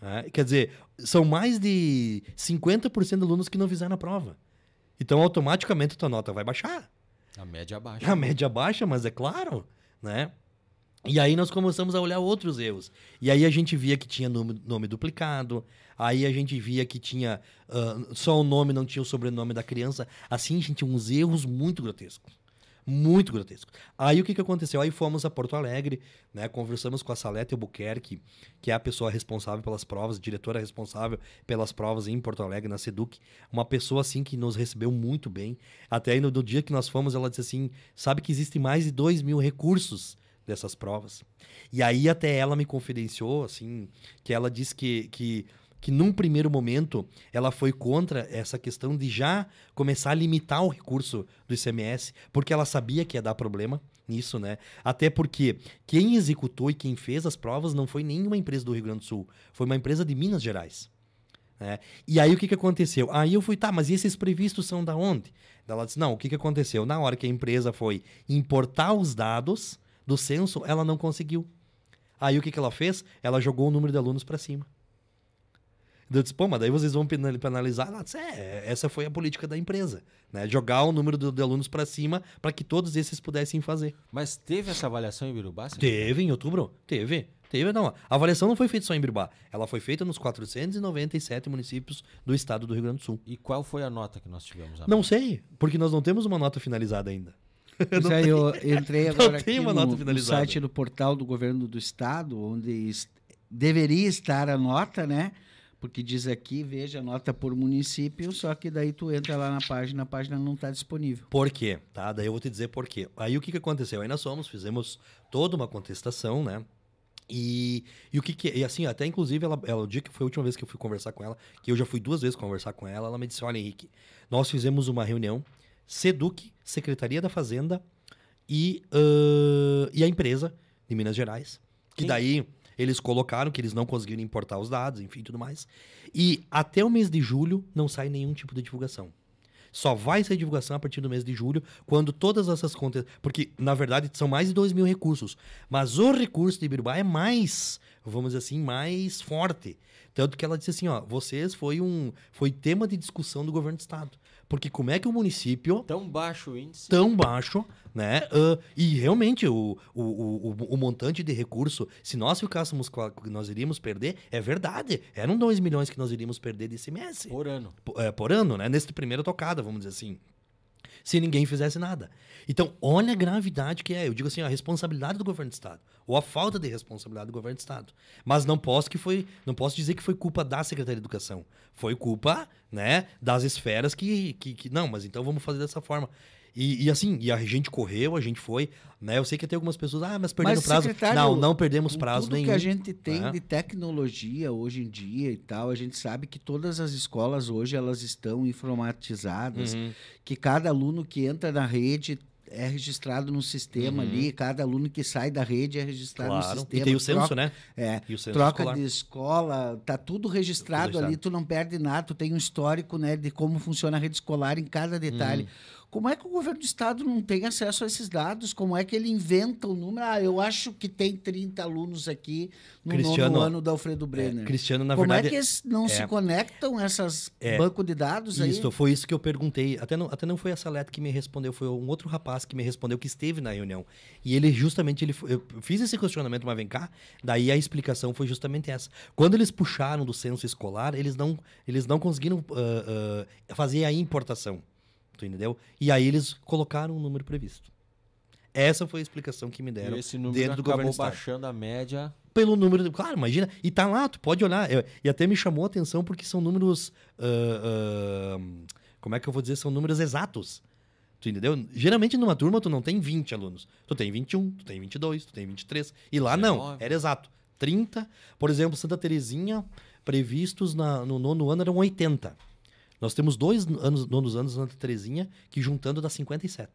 É, quer dizer, são mais de 50% de alunos que não fizeram a prova. Então, automaticamente, a tua nota vai baixar.
A média baixa.
A média baixa, mas é claro, né? E aí nós começamos a olhar outros erros. E aí a gente via que tinha nome, nome duplicado, aí a gente via que tinha uh, só o nome, não tinha o sobrenome da criança. Assim, gente uns erros muito grotescos. Muito grotesco. Aí o que, que aconteceu? Aí fomos a Porto Alegre, né? Conversamos com a Salete Albuquerque, que é a pessoa responsável pelas provas, diretora responsável pelas provas em Porto Alegre, na Seduc. Uma pessoa, assim, que nos recebeu muito bem. Até aí no, no dia que nós fomos, ela disse assim: sabe que existem mais de 2 mil recursos dessas provas. E aí até ela me confidenciou, assim, que ela disse que, que que num primeiro momento ela foi contra essa questão de já começar a limitar o recurso do ICMS, porque ela sabia que ia dar problema nisso, né? Até porque quem executou e quem fez as provas não foi nenhuma empresa do Rio Grande do Sul, foi uma empresa de Minas Gerais. Né? E aí o que, que aconteceu? Aí eu fui, tá, mas esses previstos são da onde? Ela disse, não, o que, que aconteceu? Na hora que a empresa foi importar os dados do censo, ela não conseguiu. Aí o que, que ela fez? Ela jogou o número de alunos para cima. Eu disse, pô, mas daí vocês vão penalizar? Ela disse, é, essa foi a política da empresa. Né? Jogar o número de alunos para cima para que todos esses pudessem fazer.
Mas teve essa avaliação em Birubá?
Teve, em outubro. Teve. Teve, não. A avaliação não foi feita só em Birubá. Ela foi feita nos 497 municípios do estado do Rio Grande do Sul.
E qual foi a nota que nós tivemos?
Não sei, porque nós não temos uma nota finalizada ainda.
Pois é, eu entrei agora aqui no, no, site do portal do governo do estado, onde deveria estar a nota, né? Porque diz aqui, veja a nota por município, só que daí tu entra lá na página, a página não está disponível.
Por quê? Tá? Daí eu vou te dizer por quê. Aí o que, que aconteceu? Aí nós fomos, fizemos toda uma contestação, né? E, e o que, que E assim, até inclusive, ela, ela, o dia que foi a última vez que eu fui conversar com ela, que eu já fui duas vezes conversar com ela, ela me disse: Olha, Henrique, nós fizemos uma reunião, SEDUC, Secretaria da Fazenda e, uh, e a empresa de Minas Gerais. Que daí eles colocaram que eles não conseguiram importar os dados, enfim, tudo mais. E até o mês de julho não sai nenhum tipo de divulgação. Só vai sair divulgação a partir do mês de julho, quando todas essas contas. Porque, na verdade, são mais de 2 mil recursos. Mas o recurso de Ibirubá é mais, vamos dizer assim, mais forte. Tanto que ela disse assim: ó, vocês foi um. Foi tema de discussão do governo do estado. Porque como é que o município.
Tão baixo o índice.
Tão baixo, né? Uh, e realmente o, o, o, o, montante de recurso, se nós ficássemos com a, nós iríamos perder, é verdade. Eram 2 milhões que nós iríamos perder desse mês.
Por ano.
Por, é, por ano, né? Nesse primeiro tocada, vamos dizer assim se ninguém fizesse nada. Então, olha a gravidade que é. Eu digo assim, a responsabilidade do governo do estado, ou a falta de responsabilidade do governo do estado. Mas não posso que foi, não posso dizer que foi culpa da Secretaria de Educação. Foi culpa, né, das esferas que, que, que não, mas então vamos fazer dessa forma. E, e, assim, e a gente correu, a gente foi, né? Eu sei que tem algumas pessoas, ah, mas perdemos prazo. Não, não perdemos prazo
tudo
nenhum.
que a gente tem né? de tecnologia hoje em dia e tal, a gente sabe que todas as escolas hoje elas estão informatizadas, uhum. que cada aluno que entra na rede é registrado no sistema uhum. ali, cada aluno que sai da rede é registrado claro. no sistema.
E tem o censo, troca, né?
É, troca escolar. de escola, tá tudo registrado, tudo registrado ali, tu não perde nada, tu tem um histórico, né, de como funciona a rede escolar em cada detalhe. Uhum. Como é que o governo do estado não tem acesso a esses dados? Como é que ele inventa o número? Ah, eu acho que tem 30 alunos aqui no Cristiano, nono ano da Alfredo é, Brenner.
É, Cristiano, na
Como
verdade.
Como é que não é, se conectam essas é, banco de dados aí?
Isso, foi isso que eu perguntei. Até não, até não foi a Salete que me respondeu, foi um outro rapaz que me respondeu que esteve na reunião. E ele justamente, ele, eu fiz esse questionamento, mas vem cá, daí a explicação foi justamente essa. Quando eles puxaram do censo escolar, eles não, eles não conseguiram uh, uh, fazer a importação. Tu entendeu? E aí eles colocaram o um número previsto. Essa foi a explicação que me deram
e esse número dentro do governo baixando a média
pelo número, claro, imagina, e tá lá, tu pode olhar, e até me chamou a atenção porque são números, uh, uh, como é que eu vou dizer, são números exatos. Tu entendeu? Geralmente numa turma tu não tem 20 alunos. Tu tem 21, tu tem 22, tu tem 23. E lá 19. não, era exato. 30. Por exemplo, Santa Terezinha, previstos na, no nono ano eram 80. Nós temos dois anos, nonos anos Santa Terezinha que juntando dá 57.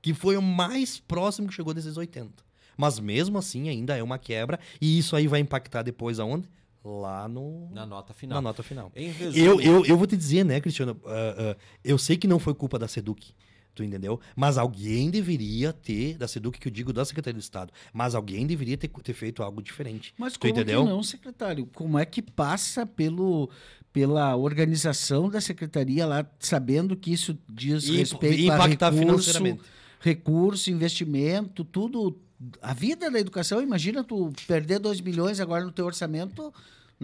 Que foi o mais próximo que chegou desses 80. Mas mesmo assim ainda é uma quebra e isso aí vai impactar depois aonde? Lá no...
Na nota final.
Na nota final. Resumo... Eu, eu, eu vou te dizer, né, Cristiano? Uh, uh, eu sei que não foi culpa da Seduc. Tu entendeu? Mas alguém deveria ter, da Seduc que eu digo da Secretaria do Estado, mas alguém deveria ter, ter feito algo diferente.
Mas
tu
como
entendeu?
não, secretário? Como é que passa pelo, pela organização da secretaria lá, sabendo que isso diz e, respeito e a recurso, recurso, investimento, tudo, a vida da educação, imagina tu perder 2 milhões agora no teu orçamento,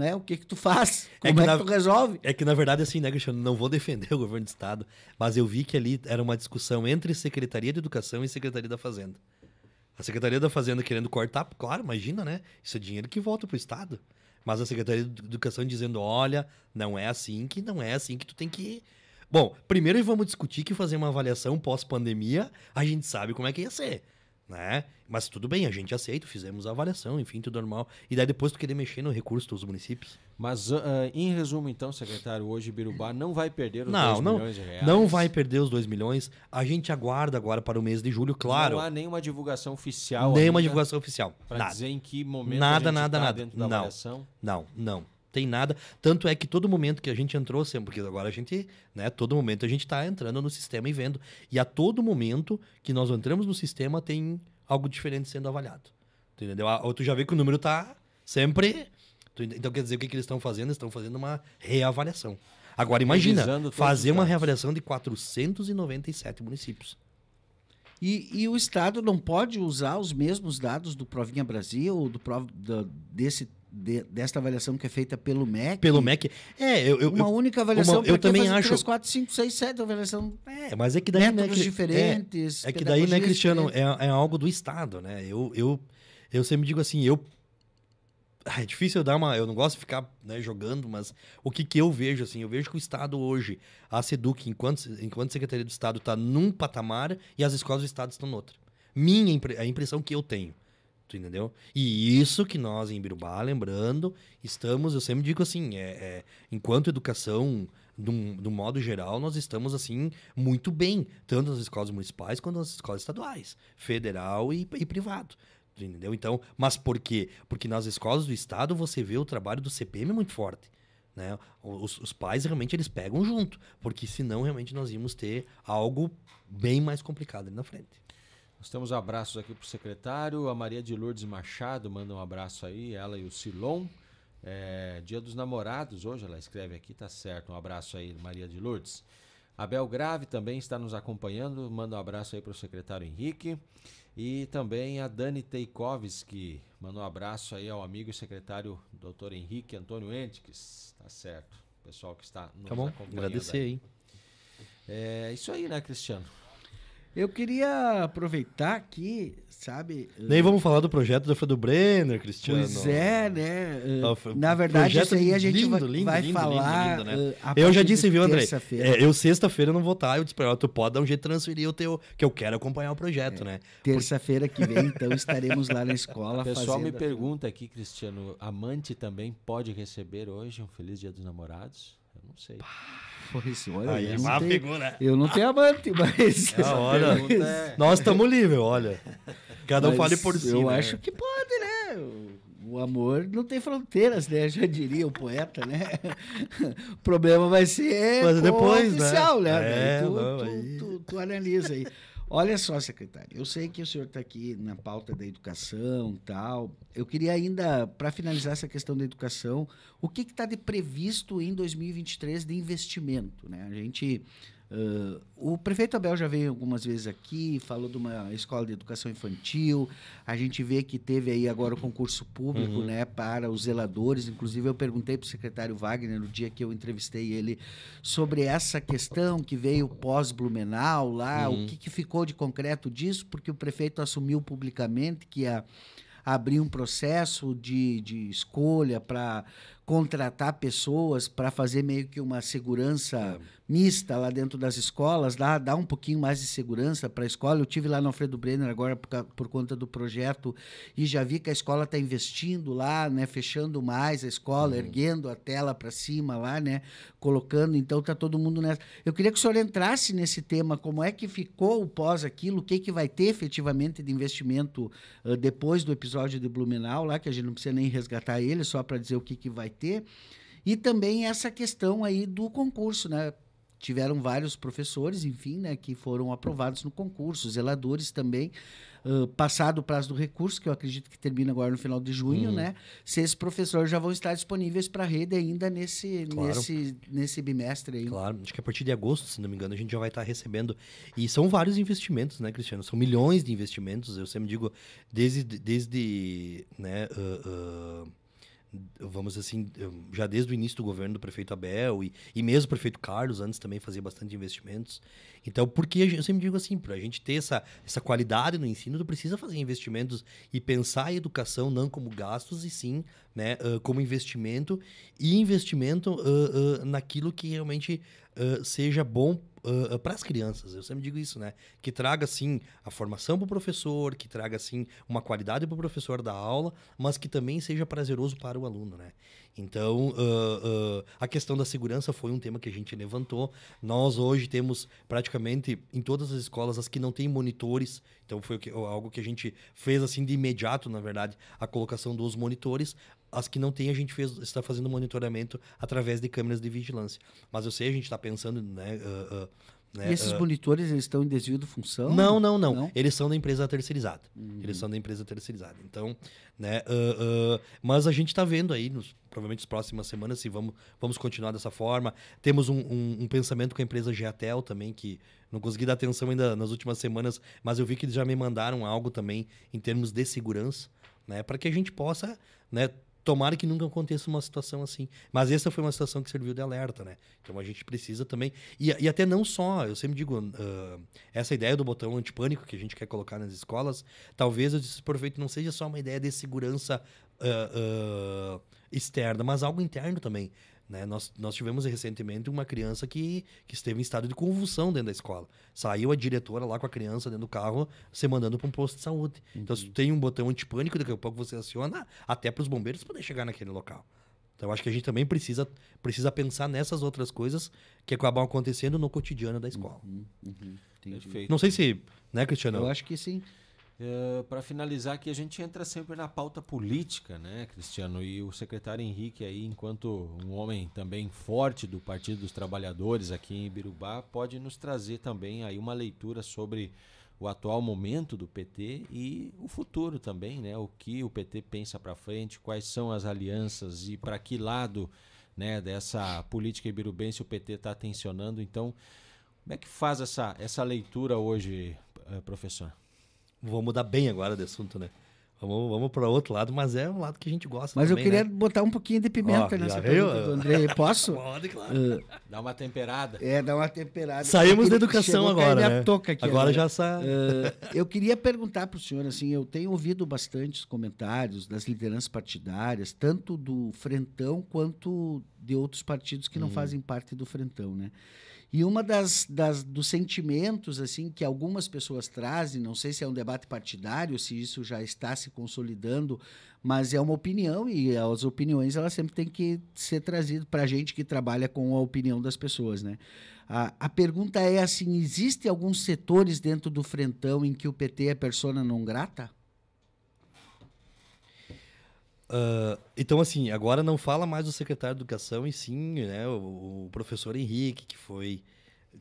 né? O que que tu faz? É Como é que, é que tu resolve?
É que na verdade assim, né, Cristiano, não vou defender o governo do estado, mas eu vi que ali era uma discussão entre Secretaria de Educação e Secretaria da Fazenda. A Secretaria da Fazenda querendo cortar, claro, imagina, né? Isso é dinheiro que volta pro estado. Mas a Secretaria de Educação dizendo: olha, não é assim que não é assim que tu tem que. Bom, primeiro vamos discutir que fazer uma avaliação pós-pandemia, a gente sabe como é que ia ser. Né? Mas tudo bem, a gente aceita, fizemos a avaliação, enfim, tudo normal. E daí depois tu querer mexer no recurso dos municípios.
Mas, uh, em resumo, então, secretário, hoje Birubá não vai perder os
não,
2
não,
milhões de reais?
Não vai perder os 2 milhões. A gente aguarda agora para o mês de julho, claro.
Não há nenhuma divulgação oficial
Nenhuma divulgação oficial.
Para dizer em que momento
nada, nada,
tá
nada.
dentro da
não,
avaliação?
Não, não. Tem nada. Tanto é que todo momento que a gente entrou, sempre, porque agora a gente, né, todo momento a gente está entrando no sistema e vendo. E a todo momento que nós entramos no sistema tem algo diferente sendo avaliado. Tu entendeu? Ah, Ou tu já vê que o número tá sempre. Então quer dizer o que, que eles estão fazendo? Eles estão fazendo uma reavaliação. Agora imagina, fazer uma reavaliação de 497 municípios.
E, e o Estado não pode usar os mesmos dados do Provinha Brasil, do, da- desse, de- desta avaliação que é feita pelo MEC?
Pelo MEC. É, eu, eu,
Uma única avaliação.
uma- eu também acho-
3, 4, 5, 6, 7 avaliação.
é, mas é que daí, né,
métodos
Cri-
diferentes.
É que daí, né, Cristiano, é, é algo do Estado, né? Eu, eu, eu sempre digo assim, eu. Ah, É difícil eu dar uma. Eu não gosto de ficar né, jogando, mas o que, que eu vejo, assim? Eu vejo que o Estado hoje, a SEDUC, enquanto, enquanto Secretaria do Estado, está num patamar e as escolas do Estado estão no outro. Minha a impressão que eu tenho. Tu entendeu? E isso que nós, em Birubá, lembrando, estamos, eu sempre digo assim, é, é, enquanto educação, do, do modo geral, nós estamos, assim, muito bem, tanto nas escolas municipais quanto nas escolas estaduais, federal e, e privado. Entendeu? Então, mas por quê? Porque nas escolas do Estado você vê o trabalho do CPM muito forte. Né? Os, os pais realmente eles pegam junto, porque senão realmente nós íamos ter algo bem mais complicado ali na frente.
Nós temos abraços aqui para o secretário. A Maria de Lourdes Machado manda um abraço aí, ela e o Silon. É, dia dos namorados hoje, ela escreve aqui, tá certo. Um abraço aí, Maria de Lourdes. Abel Grave também está nos acompanhando, manda um abraço aí para o secretário Henrique. E também a Dani Teikovski, manda um abraço aí ao amigo e secretário Dr. Henrique Antônio Entiques, tá certo. Pessoal que está nos
Tá bom?
acompanhando.
Agradecer
aí.
aí.
É isso aí, né, Cristiano?
Eu queria aproveitar aqui, sabe?
Nem vamos falar do projeto do Alfredo Brenner, Cristiano.
Pois é, né? Uh, Na verdade, isso aí a gente
lindo,
vai,
lindo,
vai
lindo,
falar.
lindo, lindo, né?
uh,
Eu já disse, viu, André? É, eu sexta-feira não vou estar. Eu disse pra ela, tu pode dar um jeito de transferir o teu. Que eu quero acompanhar o projeto, né?
Terça-feira que vem, então, estaremos lá na escola
O pessoal me
fazendo a-
pergunta aqui, Cristiano, amante também pode receber hoje um Feliz Dia dos Namorados? Eu não sei.
Pois, olha,
Aí,
eu, não
má
tenho,
figura.
eu não tenho amante, mas.
É a hora.
pergunta é-
Nós estamos livres, olha. Cada um
mas
fale por si.
Eu
né?
acho que pode, né? O, amor não tem fronteiras, né? Já diria o poeta, né? o problema vai ser
Mas depois,
o
né?
oficial, né?
É,
Daí tu,
não,
tu-
aí-
tu- tu analisa aí. Olha só, secretário, eu sei que o senhor está aqui na pauta da educação tal. Eu queria ainda, para finalizar essa questão da educação, o que está de previsto em 2023 de investimento? Né? A gente. Ãh, o prefeito Abel já veio algumas vezes aqui, falou de uma escola de educação infantil. A gente vê que teve aí agora o concurso público
Uhum.
né, para os zeladores. Inclusive, eu perguntei para o secretário Wagner no dia que eu entrevistei ele sobre essa questão que veio pós-Blumenau lá,
Uhum.
o que, que ficou de concreto disso, porque o prefeito assumiu publicamente que ia abrir um processo de, de escolha para contratar pessoas para fazer meio que uma segurança mista lá dentro das escolas, dá, dá um pouquinho mais de segurança para a escola. Eu tive lá no Alfredo Brenner agora por, por conta do projeto e já vi que a escola está investindo lá, né, fechando mais a escola, erguendo a tela para cima lá, né, colocando. Então tá todo mundo nessa. Eu queria que o senhor entrasse nesse tema, como é que ficou o pós aquilo, o que que vai ter efetivamente de investimento ah, depois do episódio de Blumenau lá, que a gente não precisa nem resgatar ele, só para dizer o que que vai ter. E também essa questão aí do concurso, né? Tiveram vários professores, enfim, né, que foram aprovados no concurso, zeladores também, ah, passado o prazo do recurso, que eu acredito que termina agora no final de junho,
Uhum.
né? Se esses professores já vão estar disponíveis para a rede ainda nesse,
Claro.
nesse, nesse bimestre aí.
Claro, acho que a partir de agosto, se não me engano, a gente já vai estar recebendo. E são vários investimentos, né, Cristiano? São milhões de investimentos. Eu sempre digo, desde, desde né, ah, ah, vamos assim, já desde o início do governo do prefeito Abel e, e mesmo o prefeito Carlos antes também fazia bastante investimentos. Então, porque eu sempre digo assim, para a gente ter essa, essa qualidade no ensino, tu precisa fazer investimentos e pensar a educação não como gastos, e sim né, ah, como investimento e investimento ah, ah, naquilo que realmente seja bom uh, para as crianças. Eu sempre digo isso, né? Que traga, sim, a formação para o professor, que traga, sim, uma qualidade para o professor da aula, mas que também seja prazeroso para o aluno, né? Então, uh, a questão da segurança foi um tema que a gente levantou. Nós hoje temos praticamente em todas as escolas as que não têm monitores. Então, foi algo que a gente fez assim de imediato, na verdade, a colocação dos monitores. As que não tem, a gente fez, está fazendo monitoramento através de câmeras de vigilância. Mas eu sei, a gente está pensando, né? Uh, uh, né?
E esses uh, monitores, eles estão em desvio de função?
Não, não, não, não. Eles são da empresa terceirizada. Uhum. Eles são da empresa terceirizada. Então, né? mas a gente está vendo aí, nos, provavelmente nas próximas semanas, se vamos, vamos continuar dessa forma. Temos um, um, um pensamento com a empresa Geatel também, que não consegui dar atenção ainda nas últimas semanas, mas eu vi que eles já me mandaram algo também em termos de segurança, né? Para que a gente possa, né? Tomara que nunca aconteça uma situação assim. Mas essa foi uma situação que serviu de alerta, né? Então a gente precisa também. E, e até não só, eu sempre digo, uh, essa ideia do botão antipânico que a gente quer colocar nas escolas, talvez eu disse perfeito não seja só uma ideia de segurança uh, uh, externa, mas algo interno também. Né? Nós, nós tivemos recentemente uma criança que, que esteve em estado de convulsão dentro da escola. Saiu a diretora lá com a criança dentro do carro, se mandando para um posto de saúde. Uhum. Então, se tu tem um botão antipânico, daqui a pouco você aciona até para os bombeiros poder chegar naquele local. Então, eu acho que a gente também precisa, precisa pensar nessas outras coisas que acabam acontecendo no cotidiano da escola. Uhum.
Uhum. Perfeito.
Não sei se, né, Cristiano?
Eu acho que sim.
Uh, para finalizar aqui, a gente entra sempre na pauta política, né, Cristiano? E o secretário Henrique aí, enquanto um homem também forte do Partido dos Trabalhadores aqui em Ibirubá, pode nos trazer também aí uma leitura sobre o atual momento do PT e o futuro também, né? O que o PT pensa para frente, quais são as alianças e para que lado, né, dessa política ibirubense o PT está tensionando. Então, como é que faz essa, essa leitura hoje, eh, professor?
Vou mudar bem agora de assunto, né? Vamos, vamos para outro lado, mas é um lado que a gente gosta
Mas
também,
eu queria
né?
botar um pouquinho de pimenta oh, nessa pergunta do André. Posso?
Pode, claro. Uh, dá uma temperada.
É, dá uma temperada.
Saímos da educação agora, né? Toca aqui, agora né? já sai.
Uh, eu queria perguntar para o senhor, assim, eu tenho ouvido bastantes comentários das lideranças partidárias, tanto do Frentão quanto de outros partidos que não hum. fazem parte do Frentão, né? E uma das, das dos sentimentos assim que algumas pessoas trazem, não sei se é um debate partidário, se isso já está se consolidando, mas é uma opinião e as opiniões elas sempre têm que ser trazidas para a gente que trabalha com a opinião das pessoas, né? A, a pergunta é assim: existem alguns setores dentro do frentão em que o PT é persona não grata?
Uh, então, assim, agora não fala mais do secretário de Educação, e sim né, o, o professor Henrique, que foi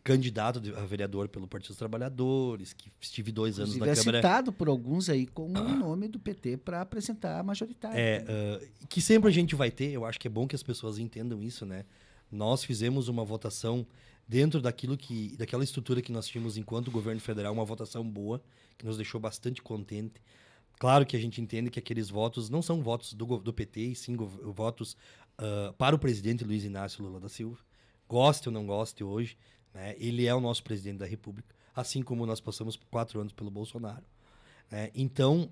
candidato a vereador pelo Partido dos Trabalhadores, que estive dois anos Inclusive
na
é Câmara.
é citado por alguns aí como o nome do PT para apresentar a majoritária.
É, uh, que sempre a gente vai ter, eu acho que é bom que as pessoas entendam isso, né? Nós fizemos uma votação dentro daquilo que, daquela estrutura que nós tínhamos enquanto governo federal, uma votação boa, que nos deixou bastante contente. Claro que a gente entende que aqueles votos não são votos do, do PT, e sim votos uh, para o presidente Luiz Inácio Lula da Silva. Goste ou não goste hoje, né? ele é o nosso presidente da República, assim como nós passamos quatro anos pelo Bolsonaro. Né? Então,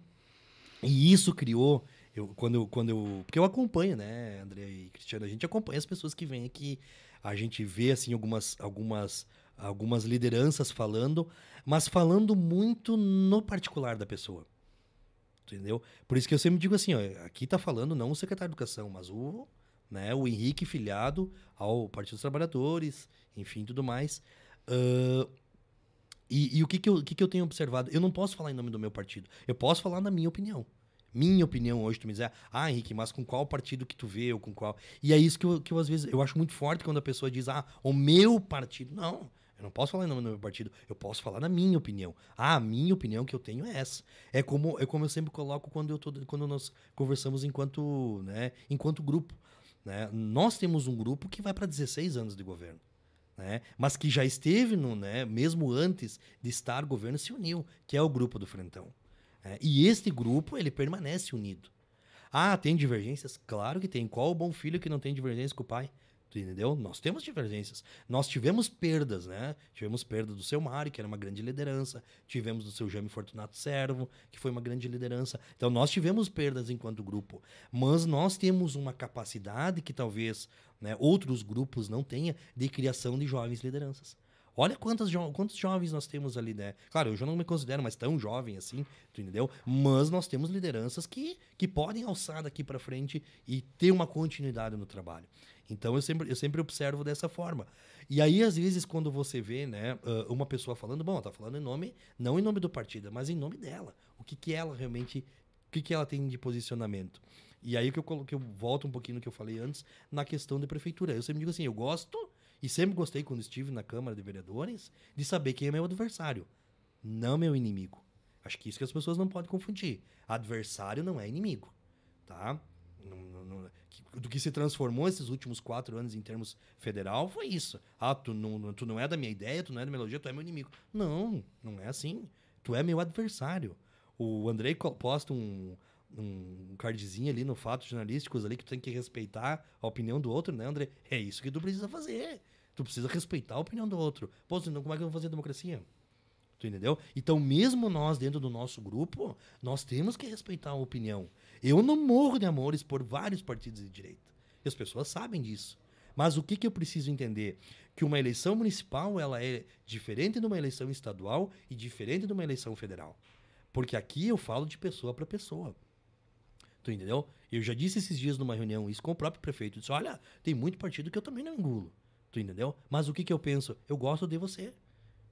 e isso criou. Eu, quando, eu, quando eu. Porque eu acompanho, né, André e Cristiano? A gente acompanha as pessoas que vêm aqui. A gente vê, assim, algumas, algumas, algumas lideranças falando, mas falando muito no particular da pessoa. Entendeu? Por isso que eu sempre digo assim, ó, aqui tá falando não o secretário de Educação, mas o, né, o Henrique filiado ao Partido dos Trabalhadores, enfim, tudo mais. Uh, e, e, o que que eu, que que eu tenho observado? Eu não posso falar em nome do meu partido. Eu posso falar na minha opinião. Minha opinião hoje, tu me dizer, ah, Henrique, mas com qual partido que tu vê ou com qual. E é isso que eu, que eu às vezes eu acho muito forte quando a pessoa diz, ah, o meu partido. Não. Eu não posso falar em nome do meu partido, eu posso falar na minha opinião. Ah, a minha opinião que eu tenho é essa. É como, é como eu sempre coloco quando, eu tô, quando nós conversamos enquanto, né, enquanto grupo. Né? Nós temos um grupo que vai para 16 anos de governo. Né? Mas que já esteve, no, né, mesmo antes de estar governo, se uniu, que é o grupo do Frentão. Né? E este grupo, ele permanece unido. Ah, tem divergências? Claro que tem. Qual o bom filho que não tem divergência com o pai? Entendeu? Nós temos divergências. Nós tivemos perdas, né? Tivemos perda do seu Mário, que era uma grande liderança. Tivemos do seu Jaime Fortunato Servo, que foi uma grande liderança. Então, nós tivemos perdas enquanto grupo. Mas nós temos uma capacidade que talvez né, outros grupos não tenham de criação de jovens lideranças. Olha quantos, jo quantos jovens nós temos ali, né? Claro, eu já não me considero mais tão jovem assim, tu entendeu? Mas nós temos lideranças que, que podem alçar daqui para frente e ter uma continuidade no trabalho. Então eu sempre, eu sempre observo dessa forma. E aí, às vezes, quando você vê né, uma pessoa falando, bom, tá falando em nome, não em nome do partido, mas em nome dela. O que, que ela realmente, o que, que ela tem de posicionamento. E aí que eu, que eu volto um pouquinho no que eu falei antes, na questão de prefeitura. Eu sempre digo assim, eu gosto e sempre gostei, quando estive na Câmara de Vereadores, de saber quem é meu adversário, não meu inimigo. Acho que isso que as pessoas não podem confundir. Adversário não é inimigo, tá? Do que se transformou esses últimos quatro anos em termos federal foi isso. Ah, tu não, tu não é da minha ideia, tu não é da minha logia, tu é meu inimigo. Não, não é assim. Tu é meu adversário. O Andrei posta um, um cardzinho ali no fatos jornalísticos ali que tu tem que respeitar a opinião do outro, né, André? É isso que tu precisa fazer. Tu precisa respeitar a opinião do outro. Pô, senão como é que eu vou fazer democracia? Tu entendeu? Então, mesmo nós, dentro do nosso grupo, nós temos que respeitar a opinião. Eu não morro de amores por vários partidos de direita. E as pessoas sabem disso. Mas o que, que eu preciso entender? Que uma eleição municipal ela é diferente de uma eleição estadual e diferente de uma eleição federal. Porque aqui eu falo de pessoa para pessoa. Tu entendeu? Eu já disse esses dias numa reunião isso com o próprio prefeito. Eu disse: olha, tem muito partido que eu também não engulo. Tu entendeu? Mas o que, que eu penso? Eu gosto de você.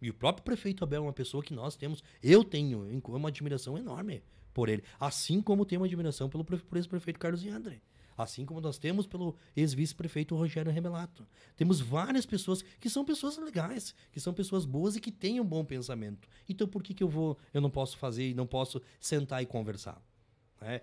E o próprio prefeito Abel é uma pessoa que nós temos, eu tenho uma admiração enorme por ele. Assim como tenho uma admiração pelo, por esse prefeito Carlos Yandre. Assim como nós temos pelo ex-vice-prefeito Rogério Remelato. Temos várias pessoas que são pessoas legais, que são pessoas boas e que têm um bom pensamento. Então por que, que eu vou, eu não posso fazer e não posso sentar e conversar? É,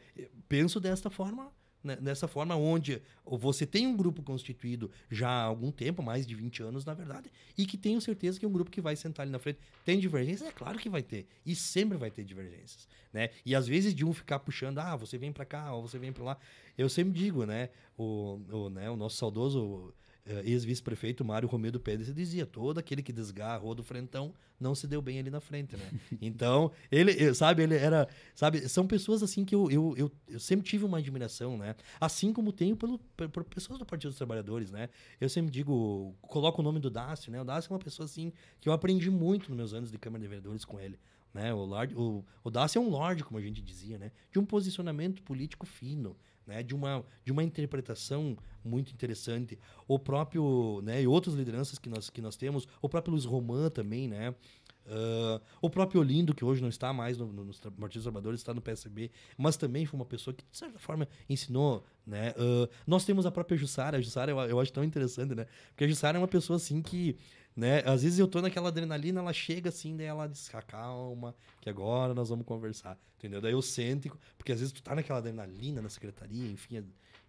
penso desta forma, né, dessa forma onde você tem um grupo constituído já há algum tempo, mais de 20 anos, na verdade, e que tenho certeza que é um grupo que vai sentar ali na frente. Tem divergências? É claro que vai ter. E sempre vai ter divergências. Né? E às vezes de um ficar puxando, ah, você vem para cá, ou você vem para lá. Eu sempre digo, né? O, o, né, o nosso saudoso ex-vice-prefeito Mário Romero Pérez dizia: todo aquele que desgarrou do frentão não se deu bem ali na frente, né? então, ele, sabe, ele era. Sabe, são pessoas assim que eu, eu, eu, eu sempre tive uma admiração, né? Assim como tenho pelo, por, pessoas do Partido dos Trabalhadores, né? Eu sempre digo, coloco o nome do Dácio, né? O Dácio é uma pessoa assim que eu aprendi muito nos meus anos de Câmara de Vereadores com ele. Né? O, o, o Dácio é um lorde, como a gente dizia, né? De um posicionamento político fino né, de, uma, de uma interpretação muito interessante. O próprio, né, e outras lideranças que nós, que nós temos, o próprio Luiz Roman também, né, uh, o próprio Olindo, que hoje não está mais no, no, Partidos Trabalhadores, está no PSB, mas também foi uma pessoa que, de certa forma, ensinou, né, uh, nós temos a própria Jussara, a Jussara eu, eu acho tão interessante, né, porque a Jussara é uma pessoa, assim, que né? Às vezes eu tô naquela adrenalina, ela chega assim, daí ela diz, calma, que agora nós vamos conversar, entendeu? Daí eu sento, porque às vezes tu tá naquela adrenalina na secretaria, enfim,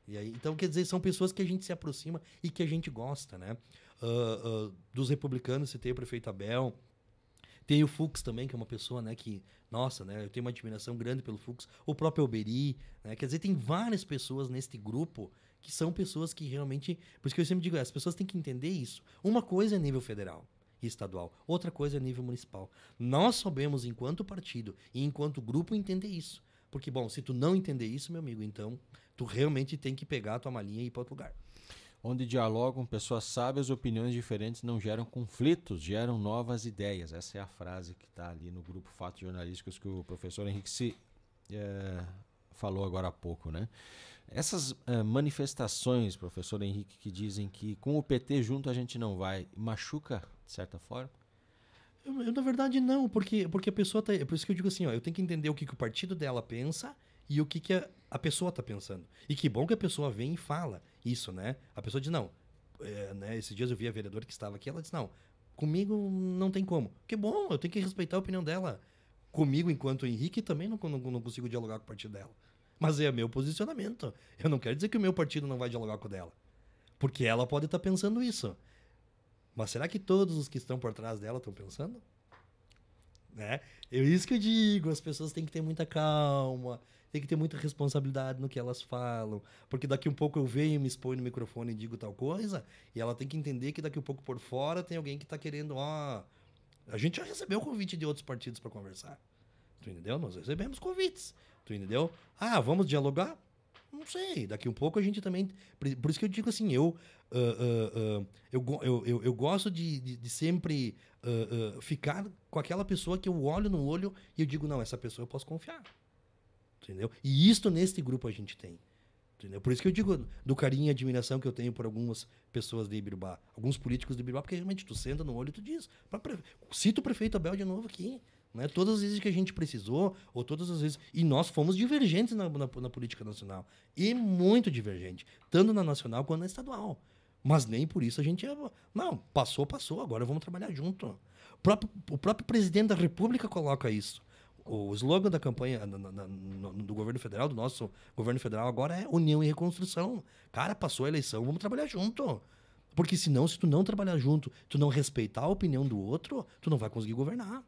e aí, então quer dizer, são pessoas que a gente se aproxima e que a gente gosta, né? Uh, uh, dos republicanos, você tem o prefeito Abel, tem o Fux também, que é uma pessoa, né, que, nossa, né, eu tenho uma admiração grande pelo Fux, o próprio Alberi, né, quer dizer, tem várias pessoas neste grupo que são pessoas que realmente. Por isso que eu sempre digo, as pessoas têm que entender isso. Uma coisa é nível federal e estadual, outra coisa é nível municipal. Nós sabemos, enquanto partido e enquanto grupo, entender isso. Porque, bom, se tu não entender isso, meu amigo, então tu realmente tem que pegar a tua malinha e ir para outro lugar.
Onde dialogam pessoas sábias, opiniões diferentes não geram conflitos, geram novas ideias. Essa é a frase que está ali no grupo Fatos Jornalísticos que o professor Henrique se, é, falou agora há pouco, né? Essas uh, manifestações, professor Henrique, que dizem que com o PT junto a gente não vai, machuca de certa forma?
Eu, eu, na verdade, não, porque, porque a pessoa tá. É por isso que eu digo assim, ó, eu tenho que entender o que, que o partido dela pensa e o que, que a, a pessoa está pensando. E que bom que a pessoa vem e fala isso, né? A pessoa diz, não. É, né, esses dias eu vi a vereadora que estava aqui, ela disse, não, comigo não tem como. Que bom, eu tenho que respeitar a opinião dela. Comigo, enquanto Henrique, também não, não, não consigo dialogar com o partido dela. Mas é meu posicionamento. Eu não quero dizer que o meu partido não vai dialogar com o dela. Porque ela pode estar tá pensando isso. Mas será que todos os que estão por trás dela estão pensando? Né? É isso que eu digo, as pessoas têm que ter muita calma, têm que ter muita responsabilidade no que elas falam, porque daqui um pouco eu venho, me exponho no microfone e digo tal coisa, e ela tem que entender que daqui um pouco por fora tem alguém que está querendo, ó, a gente já recebeu convite de outros partidos para conversar. Tu entendeu? Nós recebemos convites. Tu entendeu? Ah, vamos dialogar? Não sei. Daqui um pouco a gente também. Por isso que eu digo assim, eu. Uh, uh, uh, eu, eu, eu, eu, gosto de, de, de sempre ficar com aquela pessoa que eu olho no olho e eu digo, não, essa pessoa eu posso confiar. Entendeu? E isto neste grupo a gente tem. Entendeu? Por isso que eu digo do carinho e admiração que eu tenho por algumas pessoas de Ibirubá, alguns políticos de Ibirubá, porque realmente tu senta no olho e tu diz. Cita o prefeito Abel de novo aqui. Né? Todas as vezes que a gente precisou, ou todas as vezes. E nós fomos divergentes na, na, na política nacional. E muito divergente. Tanto na nacional quanto na estadual. Mas nem por isso a gente. Não, passou, passou, agora vamos trabalhar junto. O próprio, o próprio presidente da República coloca isso. O slogan da campanha na, na, no, do governo federal, do nosso governo federal agora é União e Reconstrução. Cara, passou a eleição, vamos trabalhar junto. Porque senão, se tu não trabalhar junto, tu não respeitar a opinião do outro, tu não vai conseguir governar.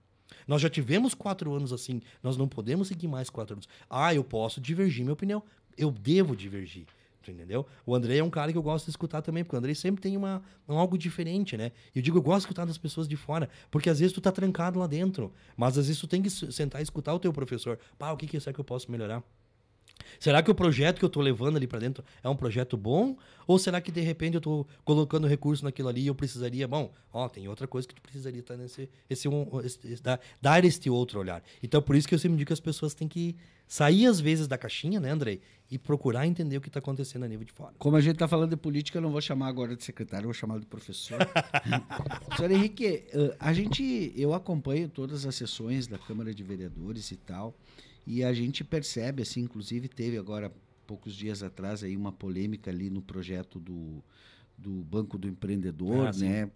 Nós já tivemos quatro anos assim, nós não podemos seguir mais quatro anos. Ah, eu posso divergir minha opinião. Eu devo divergir. Entendeu? O André é um cara que eu gosto de escutar também, porque o André sempre tem uma, um algo diferente, né? Eu digo, eu gosto de escutar das pessoas de fora, porque às vezes tu tá trancado lá dentro, mas às vezes tu tem que sentar e escutar o teu professor. Pá, o que que é que eu posso melhorar? Será que o projeto que eu estou levando ali para dentro é um projeto bom? Ou será que de repente eu estou colocando recurso naquilo ali e eu precisaria, bom, ó, tem outra coisa que tu precisaria estar nesse, esse, um, esse, esse, dar, dar este outro olhar. Então por isso que eu sempre digo que as pessoas têm que sair às vezes da caixinha, né, Andrei? E procurar entender o que está acontecendo a nível de fora.
Como a gente está falando de política, eu não vou chamar agora de secretário, eu vou chamar de professor. Senhor Henrique, eh, a gente, eu acompanho todas as sessões da Câmara de Vereadores e tal. E a gente percebe, assim, inclusive teve agora, poucos dias atrás, aí uma polêmica ali no projeto do, do Banco do Empreendedor, ah, né?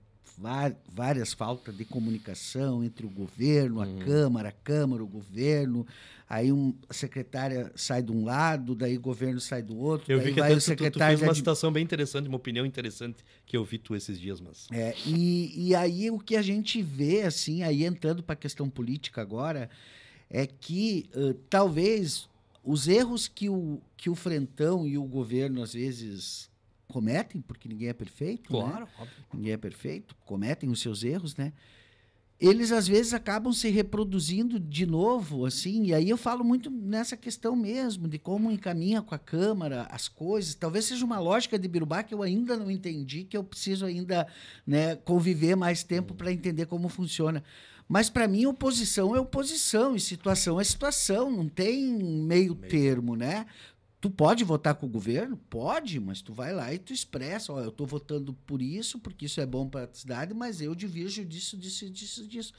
várias faltas de comunicação entre o governo, a uhum. Câmara, a Câmara, o governo. Aí um, a secretária sai de um lado, daí o governo sai do outro.
Eu vi que vai o secretário tu, tu fez uma situação bem interessante, uma opinião interessante que eu vi tu esses dias, mas.
É, e, e aí o que a gente vê, assim, aí entrando para a questão política agora, é que uh, talvez os erros que o, que o Frentão e o governo às vezes cometem, porque ninguém é perfeito,
né? claro,
né? ninguém é perfeito, cometem os seus erros, né? Eles às vezes acabam se reproduzindo de novo, assim, e aí eu falo muito nessa questão mesmo, de como encaminha com a Câmara as coisas. Talvez seja uma lógica de Birubá que eu ainda não entendi, que eu preciso ainda né, conviver mais tempo para entender como funciona. Mas para mim, oposição é oposição e situação é situação, não tem meio, meio termo, né? Tu pode votar com o governo? Pode, mas tu vai lá e tu expressa, ó, eu estou votando por isso, porque isso é bom para a cidade, mas eu divirjo disso, disso, disso, disso.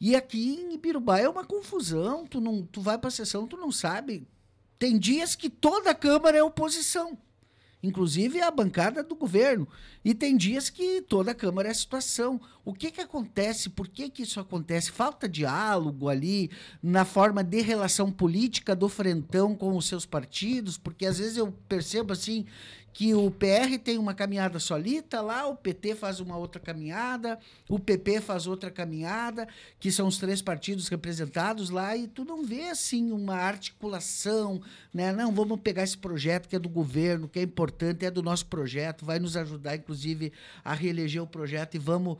E aqui em Ibirubá é uma confusão, tu não, tu vai para a sessão, tu não sabe. Tem dias que toda a Câmara é oposição inclusive a bancada do governo. E tem dias que toda a Câmara é a situação. O que, que acontece? Por que, que isso acontece? Falta diálogo ali na forma de relação política do Frentão com os seus partidos? Porque às vezes eu percebo assim que o PR tem uma caminhada solita lá, o PT faz uma outra caminhada, o PP faz outra caminhada, que são os três partidos representados lá, e tu não vê assim uma articulação, né? Não, vamos pegar esse projeto que é do governo, que é importante, é do nosso projeto, vai nos ajudar, inclusive, a reeleger o projeto e vamos.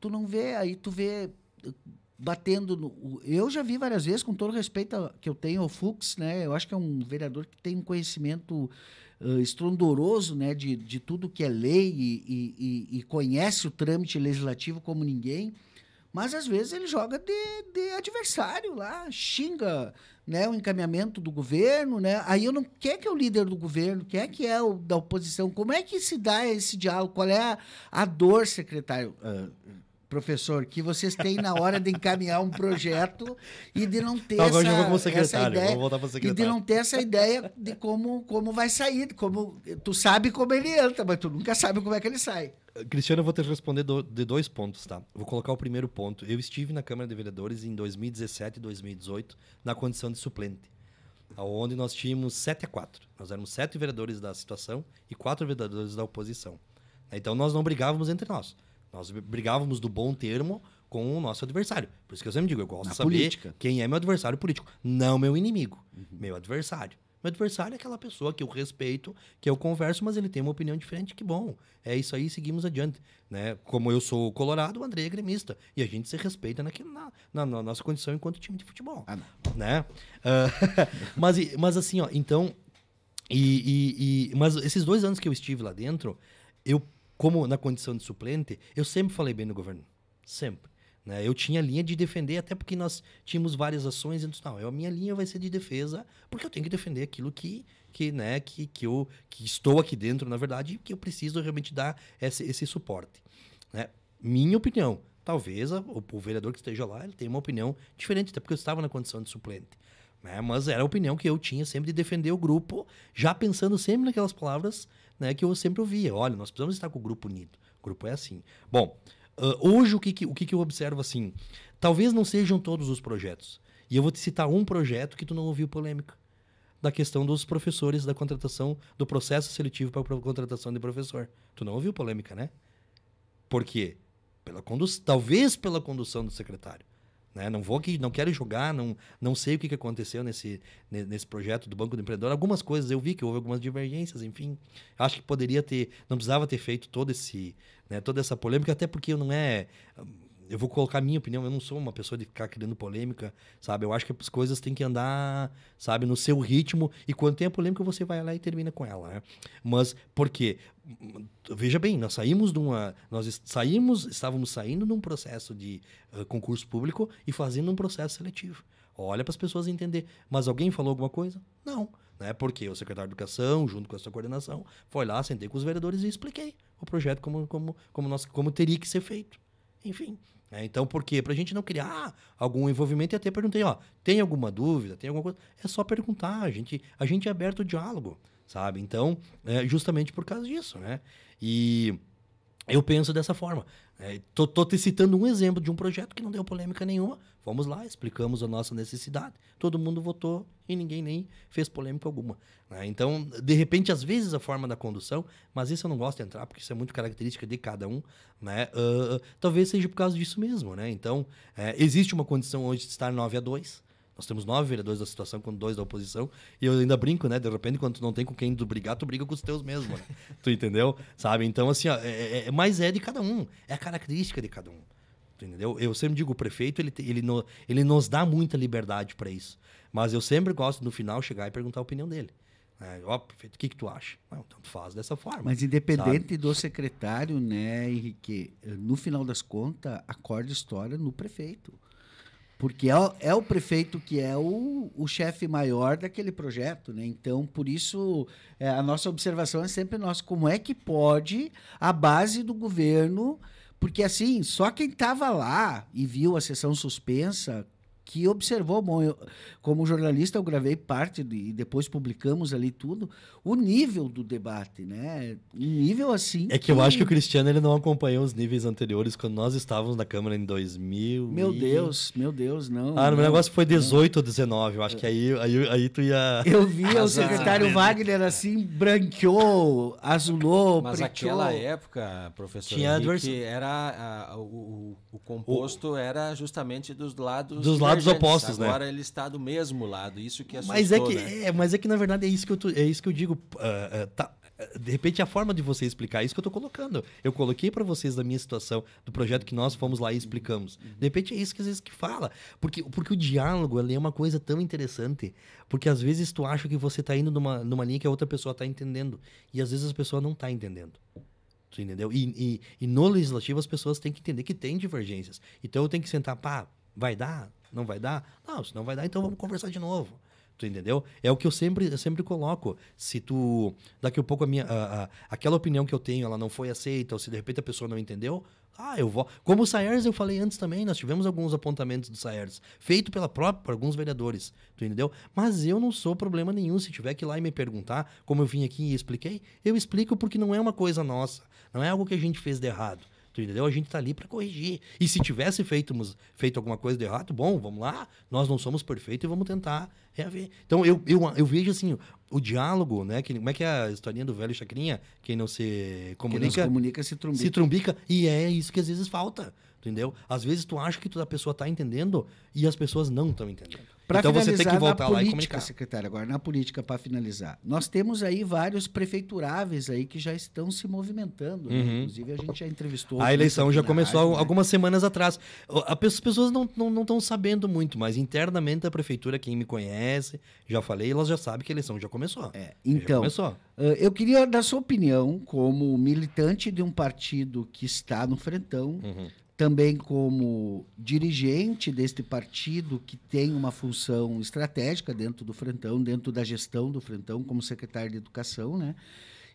Tu não vê, aí tu vê batendo no. Eu já vi várias vezes, com todo o respeito que eu tenho ao Fux, né? Eu acho que é um vereador que tem um conhecimento uh, estrondoroso né, de, de tudo que é lei e, e, e, conhece o trâmite legislativo como ninguém, mas às vezes ele joga de, de adversário lá, xinga né, o encaminhamento do governo, né? Aí eu não quer que é o líder do governo, quer que é o da oposição. Como é que se dá esse diálogo? Qual é a, a dor, secretário? Uh, professor, que vocês têm na hora de encaminhar um projeto e de não ter
Agora
essa,
essa
ideia
e
de não ter essa ideia de como, como vai sair, como tu sabe como ele entra, mas tu nunca sabe como é que ele sai.
Cristiano, eu vou que responder do, de dois pontos, tá? Vou colocar o primeiro ponto. Eu estive na Câmara de Vereadores em 2017 e 2018 na condição de suplente, onde nós tínhamos 7 a 4. Nós éramos sete vereadores da situação e quatro vereadores da oposição. Então nós não brigávamos entre nós. Nós brigávamos do bom termo com o nosso adversário. Por isso que eu sempre digo, eu gosto Na de saber política. quem é meu adversário político, não meu inimigo, uhum. meu adversário. Meu adversário é aquela pessoa que eu respeito, que eu converso, mas ele tem uma opinião diferente, que bom. É isso aí, seguimos adiante. Né? Como eu sou colorado, o André é gremista. E a gente se respeita naquilo, na, na, na nossa condição enquanto time de futebol. Ah, né? Uh, mas, mas assim, ó, então, E, e, e, mas esses dois anos que eu estive lá dentro, eu, como na condição de suplente, eu sempre falei bem no governo. Sempre. Né? Eu tinha linha de defender, até porque nós tínhamos várias ações. Então, não, a minha linha vai ser de defesa, porque eu tenho que defender aquilo que, que, né, que, que eu que estou aqui dentro, na verdade, e que eu preciso realmente dar esse, esse suporte. Né? Minha opinião. Talvez a, o, o, vereador que esteja lá ele tenha uma opinião diferente, até porque eu estava na condição de suplente. Né? Mas era a opinião que eu tinha sempre de defender o grupo, já pensando sempre naquelas palavras né, que eu sempre ouvia. Olha, nós precisamos estar com o grupo unido. O grupo é assim. Bom, uh, hoje o, que, que, o que, que eu observo assim? Talvez não sejam todos os projetos. E eu vou te citar um projeto que tu não ouviu polêmica. Da questão dos professores, da contratação, do processo seletivo para a contratação de professor. Tu não ouviu polêmica, né? Por quê? Pela condu talvez pela condução do secretário. Né? Não vou aqui, não quero jogar, não, não sei o que, que aconteceu nesse, nesse projeto do Banco do Empreendedor. Algumas coisas eu vi que houve algumas divergências, enfim. Acho que poderia ter, não precisava ter feito todo esse, né, toda essa polêmica, até porque não é eu vou colocar minha opinião, eu não sou uma pessoa de ficar criando polêmica, sabe? Eu acho que as coisas têm que andar, sabe, no seu ritmo, e quando tem a polêmica, você vai lá e termina com ela, né? Mas por quê? Veja bem, nós saímos de uma. Nós saímos, estávamos saindo de um processo de uh, concurso público e fazendo um processo seletivo. Olha para as pessoas entender. Mas alguém falou alguma coisa? Não. Né? Porque o secretário de Educação, junto com a sua coordenação, foi lá, sentei com os vereadores e expliquei o projeto como, como, como, nós, como teria que ser feito. Enfim, é, então, por quê? Para a gente não criar algum envolvimento e até perguntei, ó, tem alguma dúvida, tem alguma coisa? É só perguntar, a gente, a gente é aberto ao diálogo, sabe? Então, é justamente por causa disso, né? E eu penso dessa forma. É, tô, tô te citando um exemplo de um projeto que não deu polêmica nenhuma. Fomos lá, explicamos a nossa necessidade. Todo mundo votou e ninguém nem fez polêmica alguma. Né? Então, de repente, às vezes a forma da condução, mas isso eu não gosto de entrar, porque isso é muito característica de cada um, né? Uh, talvez seja por causa disso mesmo. Né? Então, é, existe uma condição hoje de estar 9 a 2. Nós temos nove vereadores da situação com dois da oposição. E eu ainda brinco, né? De repente, quando tu não tem com quem tu brigar, tu briga com os teus mesmo, né? tu entendeu? Sabe? Então, assim, ó, é, é, é, mas é de cada um. É a característica de cada um. Entendeu? Eu sempre digo, o prefeito, ele, ele, no, ele nos dá muita liberdade para isso. Mas eu sempre gosto, no final, chegar e perguntar a opinião dele. É, ó, prefeito, o que, que tu acha? Não, faz dessa forma.
Mas independente sabe? do secretário, né, Henrique, no final das contas, acorda história no prefeito. Porque é, é, o prefeito que é o, o chefe maior daquele projeto, né? Então, por isso, é, a nossa observação é sempre nossa. Como é que pode a base do governo... Porque, assim, só quem estava lá e viu a sessão suspensa que observou, bom, eu, como jornalista eu gravei parte de, e depois publicamos ali tudo, o nível do debate, né? Um nível assim.
É que, que, eu acho que o Cristiano ele não acompanhou os níveis anteriores quando nós estávamos na Câmara em 2000.
Meu e... Deus, meu Deus, não.
Ah,
o
negócio foi 18 não. ou 19, eu acho que aí, aí, aí tu ia.
Eu via o secretário Wagner assim, branqueou, azulou,
Mas preteou. aquela época, professor, Tinha Henrique, era a, o, o composto o... era justamente dos lados
dos lados lados opostos,
Agora né? Agora ele está do mesmo lado, isso que assustou,
mas é que
né?
é, mas é que na verdade é isso que eu, tô, é isso que eu digo. Uh, uh, tá, de repente a forma de você explicar é isso que eu estou colocando. Eu coloquei para vocês da minha situação, do projeto que nós fomos lá e explicamos. De repente é isso que às vezes que fala. Porque, porque o diálogo é uma coisa tão interessante. Porque às vezes tu acha que você está indo numa, numa linha que a outra pessoa está entendendo. E às vezes a pessoa não está entendendo. Tu entendeu? E, e, e, no legislativo as pessoas têm que entender que tem divergências. Então eu tenho que sentar, pá, vai dar? Não vai dar? Não, se não vai dar, então vamos conversar de novo. Tu entendeu? É o que eu sempre, eu sempre coloco. Se tu. Daqui a pouco a minha. A, a, aquela opinião que eu tenho, ela não foi aceita, ou se de repente a pessoa não entendeu, ah, eu vou. Como o Saers, eu falei antes também, nós tivemos alguns apontamentos do Saers, feito pela própria, por alguns vereadores, tu entendeu? Mas eu não sou problema nenhum. Se tiver que ir lá e me perguntar, como eu vim aqui e expliquei, eu explico porque não é uma coisa nossa, não é algo que a gente fez de errado. Entendeu? A gente está ali para corrigir. E se tivesse feito, feito alguma coisa de errado, bom, vamos lá. Nós não somos perfeitos e vamos tentar reaver. Então eu, eu, eu vejo assim, o diálogo, né? Que, como é que é a historinha do velho Chacrinha? Quem não se comunica. Quem não se
comunica se trumbica.
Se trumbica. E é isso que às vezes falta. Entendeu? Às vezes tu acha que toda pessoa está entendendo e as pessoas não estão entendendo.
Pra
então você tem que voltar
na
lá e
política,
comunicar.
secretário, agora na política para finalizar. Nós temos aí vários prefeituráveis aí que já estão se movimentando. né?
Uhum.
Inclusive a gente já entrevistou.
A eleição já começou
né?
algumas semanas atrás. A As pessoas não estão não, estão sabendo muito, mas internamente a prefeitura, quem me conhece, já falei, elas já sabem que a eleição já começou.
É,
Já
então,
começou.
ah, eu queria dar sua opinião como militante de um partido que está no frentão,
Uhum.
Também como dirigente deste partido que tem uma função estratégica dentro do Frentão, dentro da gestão do Frentão, como secretário de Educação, né?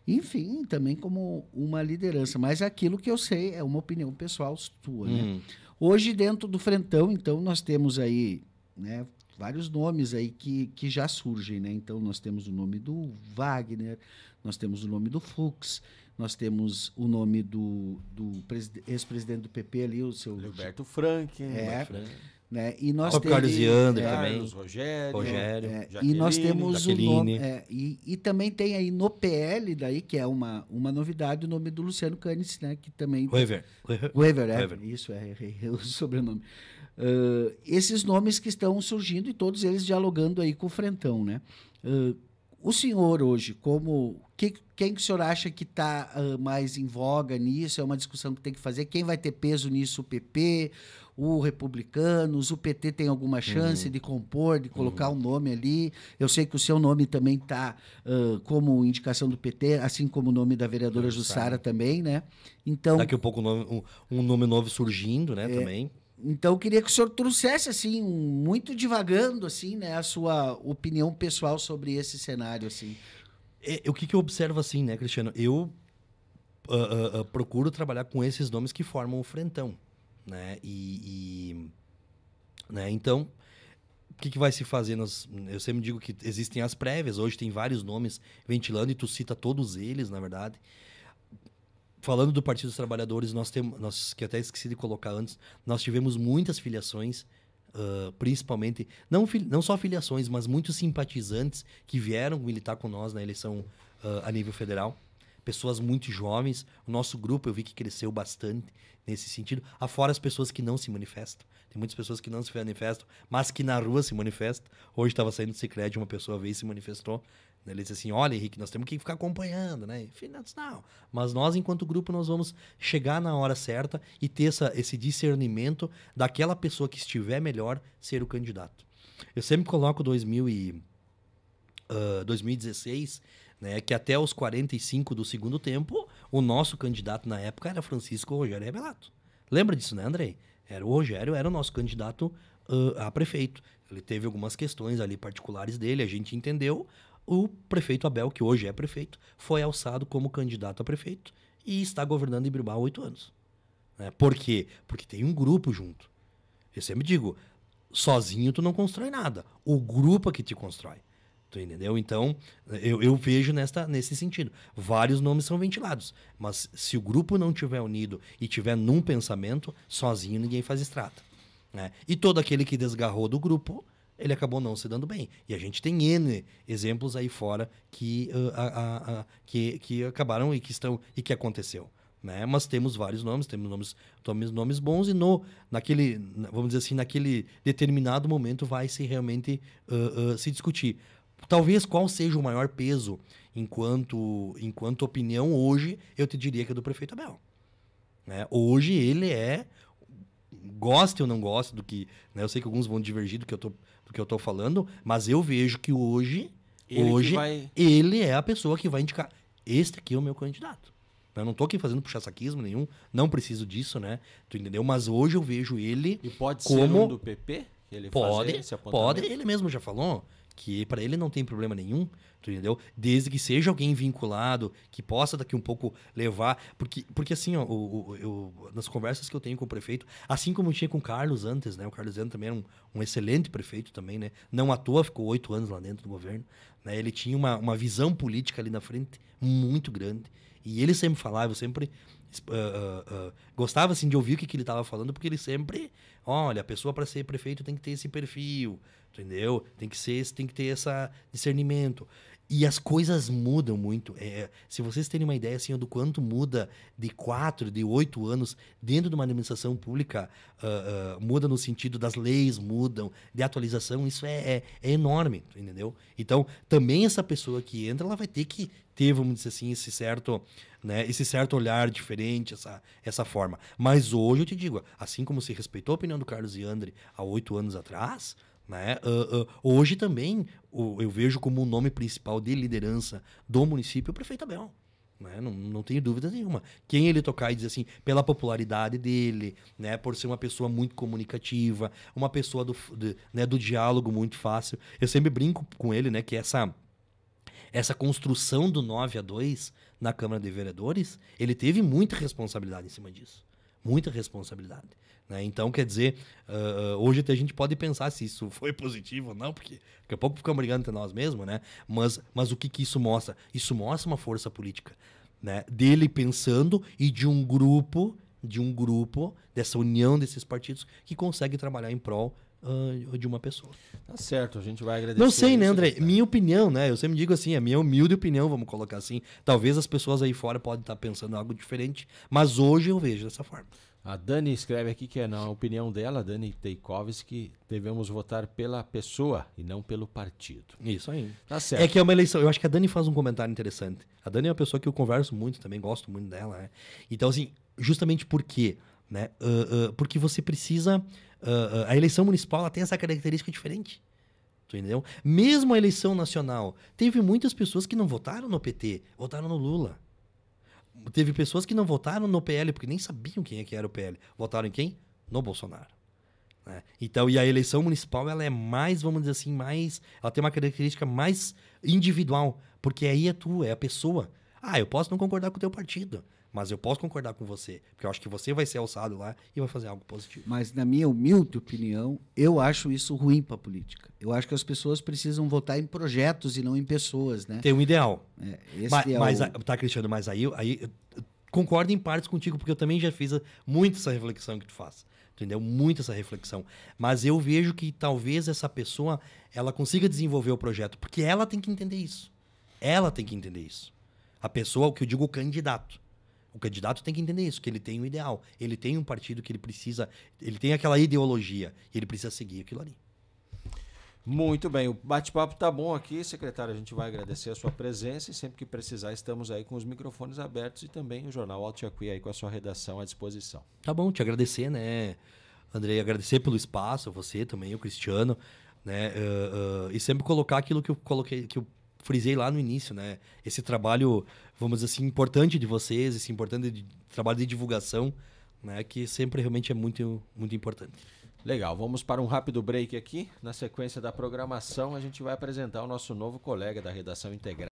Enfim, também como uma liderança. Mas aquilo que eu sei é uma opinião pessoal sua, né?
Uhum.
Hoje, dentro do Frentão, então, nós temos aí né, vários nomes aí que, que já surgem, né? Então, nós temos o nome do Wagner, nós temos o nome do Fux, nós temos o nome do, do preside- ex-presidente do PP ali, o seu...
Gilberto Frank,
É,
Frank,
Né? E nós
o Carlos
temos-
Leandro
é,
também.
Carlos, Rogério,
Rogério.
é, e nós temos o
Jaqueline.
nome. é, e, e também tem aí no PL, daí, que é uma, uma novidade, o nome do Luciano Canes, né? Que também
Wever.
Weber, é.
Weber.
Isso, é, errei o sobrenome. Ah, esses nomes que estão surgindo e todos eles dialogando aí com o Frentão, né? Ah, o senhor hoje, como que, quem que o senhor acha que está mais em voga nisso? É uma discussão que tem que fazer. Quem vai ter peso nisso? O PP, o Republicanos, o PT tem alguma chance de compor, de colocar um nome ali. Eu sei que o seu nome também está como indicação do PT, assim como o nome da vereadora Jussara também, né? Então,
Daqui a pouco um nome, um, um nome novo surgindo, né,
É.
também.
Então eu queria que o senhor trouxesse assim, muito divagando assim, né, a sua opinião pessoal sobre esse cenário assim.
É, o que, que eu observo assim, né, Cristiano? Eu ah, ah, ah, procuro trabalhar com esses nomes que formam o frentão, né? E, e- né? Então, o que, que vai se fazer? Nós, eu sempre digo que existem as prévias. Hoje tem vários nomes ventilando e tu cita todos eles, na verdade. Falando do Partido dos Trabalhadores, nós temos, nós, que até esqueci de colocar antes, nós tivemos muitas filiações, ah, principalmente, não, não só filiações, mas muitos simpatizantes que vieram militar com nós na eleição ah, a nível federal. Pessoas muito jovens. O nosso grupo eu vi que cresceu bastante nesse sentido. Afora as pessoas que não se manifestam. Tem muitas pessoas que não se manifestam, mas que na rua se manifestam. Hoje estava saindo do Cicred, uma pessoa veio e se manifestou. Ele disse assim: Olha, Henrique, nós temos que ficar acompanhando, né? Enfim, não. Mas nós, enquanto grupo, nós vamos chegar na hora certa e ter essa, esse discernimento daquela pessoa que estiver melhor ser o candidato. Eu sempre coloco 2000 e, ah, 2016, né, que até os 45 do segundo tempo, o nosso candidato na época era Francisco Rogério Rebelato. Lembra disso, né, Andrei? Era o Rogério, era o nosso candidato ah, a prefeito. Ele teve algumas questões ali particulares dele, a gente entendeu. O prefeito Abel, que hoje é prefeito, foi alçado como candidato a prefeito e está governando Bilbao há oito anos. Né? Por quê? Porque tem um grupo junto. Eu sempre digo, sozinho tu não constrói nada. O grupo é que te constrói. Tu entendeu? Então, eu, eu vejo nesta, nesse sentido. Vários nomes são ventilados. Mas se o grupo não tiver unido e tiver num pensamento, sozinho ninguém faz estrada. Né? E todo aquele que desgarrou do grupo, ele acabou não se dando bem. E a gente tem N exemplos aí fora que, ah, ah, ah, que, que acabaram e que estão e que aconteceu. Né? Mas temos vários nomes, temos nomes, temos nomes bons e no naquele, na- vamos dizer assim, naquele determinado momento vai se realmente ah, ah, se discutir. Talvez qual seja o maior peso enquanto enquanto opinião hoje, eu te diria que é do prefeito Abel. Né? Hoje ele é goste ou não goste do que, né? Eu sei que alguns vão divergir do que eu tô do que eu tô falando, mas eu vejo que hoje
Ele
hoje
vai-
ele é a pessoa que vai indicar. Este aqui é o meu candidato. Eu não tô aqui fazendo puxa-saquismo nenhum, não preciso disso, né? Tu entendeu? Mas hoje eu vejo ele
E pode ser
Como-
um do PP? Ele
Pode, pode. Ele mesmo já falou que para ele não tem problema nenhum, entendeu? Desde que seja alguém vinculado, que possa daqui um pouco levar. Porque, porque assim, ó, o, o- eu- nas conversas que eu tenho com o prefeito, assim como eu tinha com o Carlos antes, né? O Carlos Zeno também era um, um excelente prefeito também, né? Não à toa ficou oito anos lá dentro do governo. Né? Ele tinha uma, uma visão política ali na frente muito grande. E ele sempre falava, eu sempre ah, ah, gostava assim de ouvir o que, que ele estava falando, porque ele sempre, olha, a pessoa para ser prefeito tem que ter esse perfil, entendeu? Tem que ser, tem que ter esse discernimento. e as coisas mudam muito. É, se vocês terem uma ideia assim, do quanto muda de quatro, de oito anos dentro de uma administração pública, uh, uh, muda no sentido das leis mudam, de atualização, isso é, é, é, enorme, entendeu? Então, também essa pessoa que entra, ela vai ter que ter, vamos dizer assim, esse certo, né, esse certo olhar diferente, essa, essa forma. Mas hoje eu te digo, assim como se respeitou a opinião do Carlos Iandre há oito anos atrás, né? Uh, uh, hoje também o, eu vejo como o nome principal de liderança do município o prefeito Abel. Né? Não, não tenho dúvida nenhuma. Quem ele tocar e dizer assim, pela popularidade dele, né? por ser uma pessoa muito comunicativa, uma pessoa do, de, né? do diálogo muito fácil. Eu sempre brinco com ele né? que essa, essa construção do 9 a 2 na Câmara de Vereadores, ele teve muita responsabilidade em cima disso. Muita responsabilidade. Né? Então, quer dizer, uh, hoje até a gente pode pensar se isso foi positivo ou não, porque daqui a pouco ficamos brigando entre nós mesmos, né? Mas, mas o que, que isso mostra? Isso mostra uma força política, né? Dele pensando e de um grupo, de um grupo, dessa união desses partidos que consegue trabalhar em prol uh, de uma pessoa.
Tá certo, a gente vai agradecer.
Não sei, né, André? Minha opinião, né? Eu sempre digo assim, a minha humilde opinião, vamos colocar assim. Talvez as pessoas aí fora podem estar pensando algo diferente, mas hoje eu vejo dessa forma.
A Dani escreve aqui que, é na opinião dela, Dani Teikovski, devemos votar pela pessoa e não pelo partido.
Isso aí. Tá certo. É que é uma eleição. Eu acho que a Dani faz um comentário interessante. A Dani é uma pessoa que eu converso muito também, gosto muito dela. Né? Então, assim, justamente por quê? Né? Uh, uh, porque você precisa. Uh, a eleição municipal tem essa característica diferente. Entendeu? Mesmo a eleição nacional, teve muitas pessoas que não votaram no PT, votaram no Lula teve pessoas que não votaram no PL porque nem sabiam quem é que era o PL. Votaram em quem? No Bolsonaro. Né? Então, e a eleição municipal ela é mais, vamos dizer assim, mais. Ela tem uma característica mais individual. Porque aí é tu, é a pessoa. Ah, eu posso não concordar com o teu partido. Mas eu posso concordar com você, porque eu acho que você vai ser alçado lá e vai fazer algo positivo.
Mas, na minha humilde opinião, eu acho isso ruim para a política. Eu acho que as pessoas precisam votar em projetos e não em pessoas, né?
Tem um ideal. É, mas, é mas o... tá, Cristiano, mas aí, aí concordo em partes contigo, porque eu também já fiz muito essa reflexão que tu faz. Entendeu? Muito essa reflexão. Mas eu vejo que talvez essa pessoa ela consiga desenvolver o projeto, porque ela tem que entender isso. Ela tem que entender isso. A pessoa, o que eu digo, o candidato. O candidato tem que entender isso, que ele tem um ideal, ele tem um partido que ele precisa, ele tem aquela ideologia, e ele precisa seguir aquilo ali.
Muito bem, o bate-papo tá bom aqui, secretário. A gente vai agradecer a sua presença e sempre que precisar estamos aí com os microfones abertos e também o jornal Altiaqui aí com a sua redação à disposição.
Tá bom, te agradecer, né, Andrei, agradecer pelo espaço, você também, o Cristiano, né, uh, uh, e sempre colocar aquilo que eu coloquei, que eu frisei lá no início, né? Esse trabalho, vamos dizer assim, importante de vocês, esse importante de, trabalho de divulgação, né? Que sempre realmente é muito, muito importante.
Legal, vamos para um rápido break aqui. Na sequência da programação, a gente vai apresentar o nosso novo colega da redação integrada.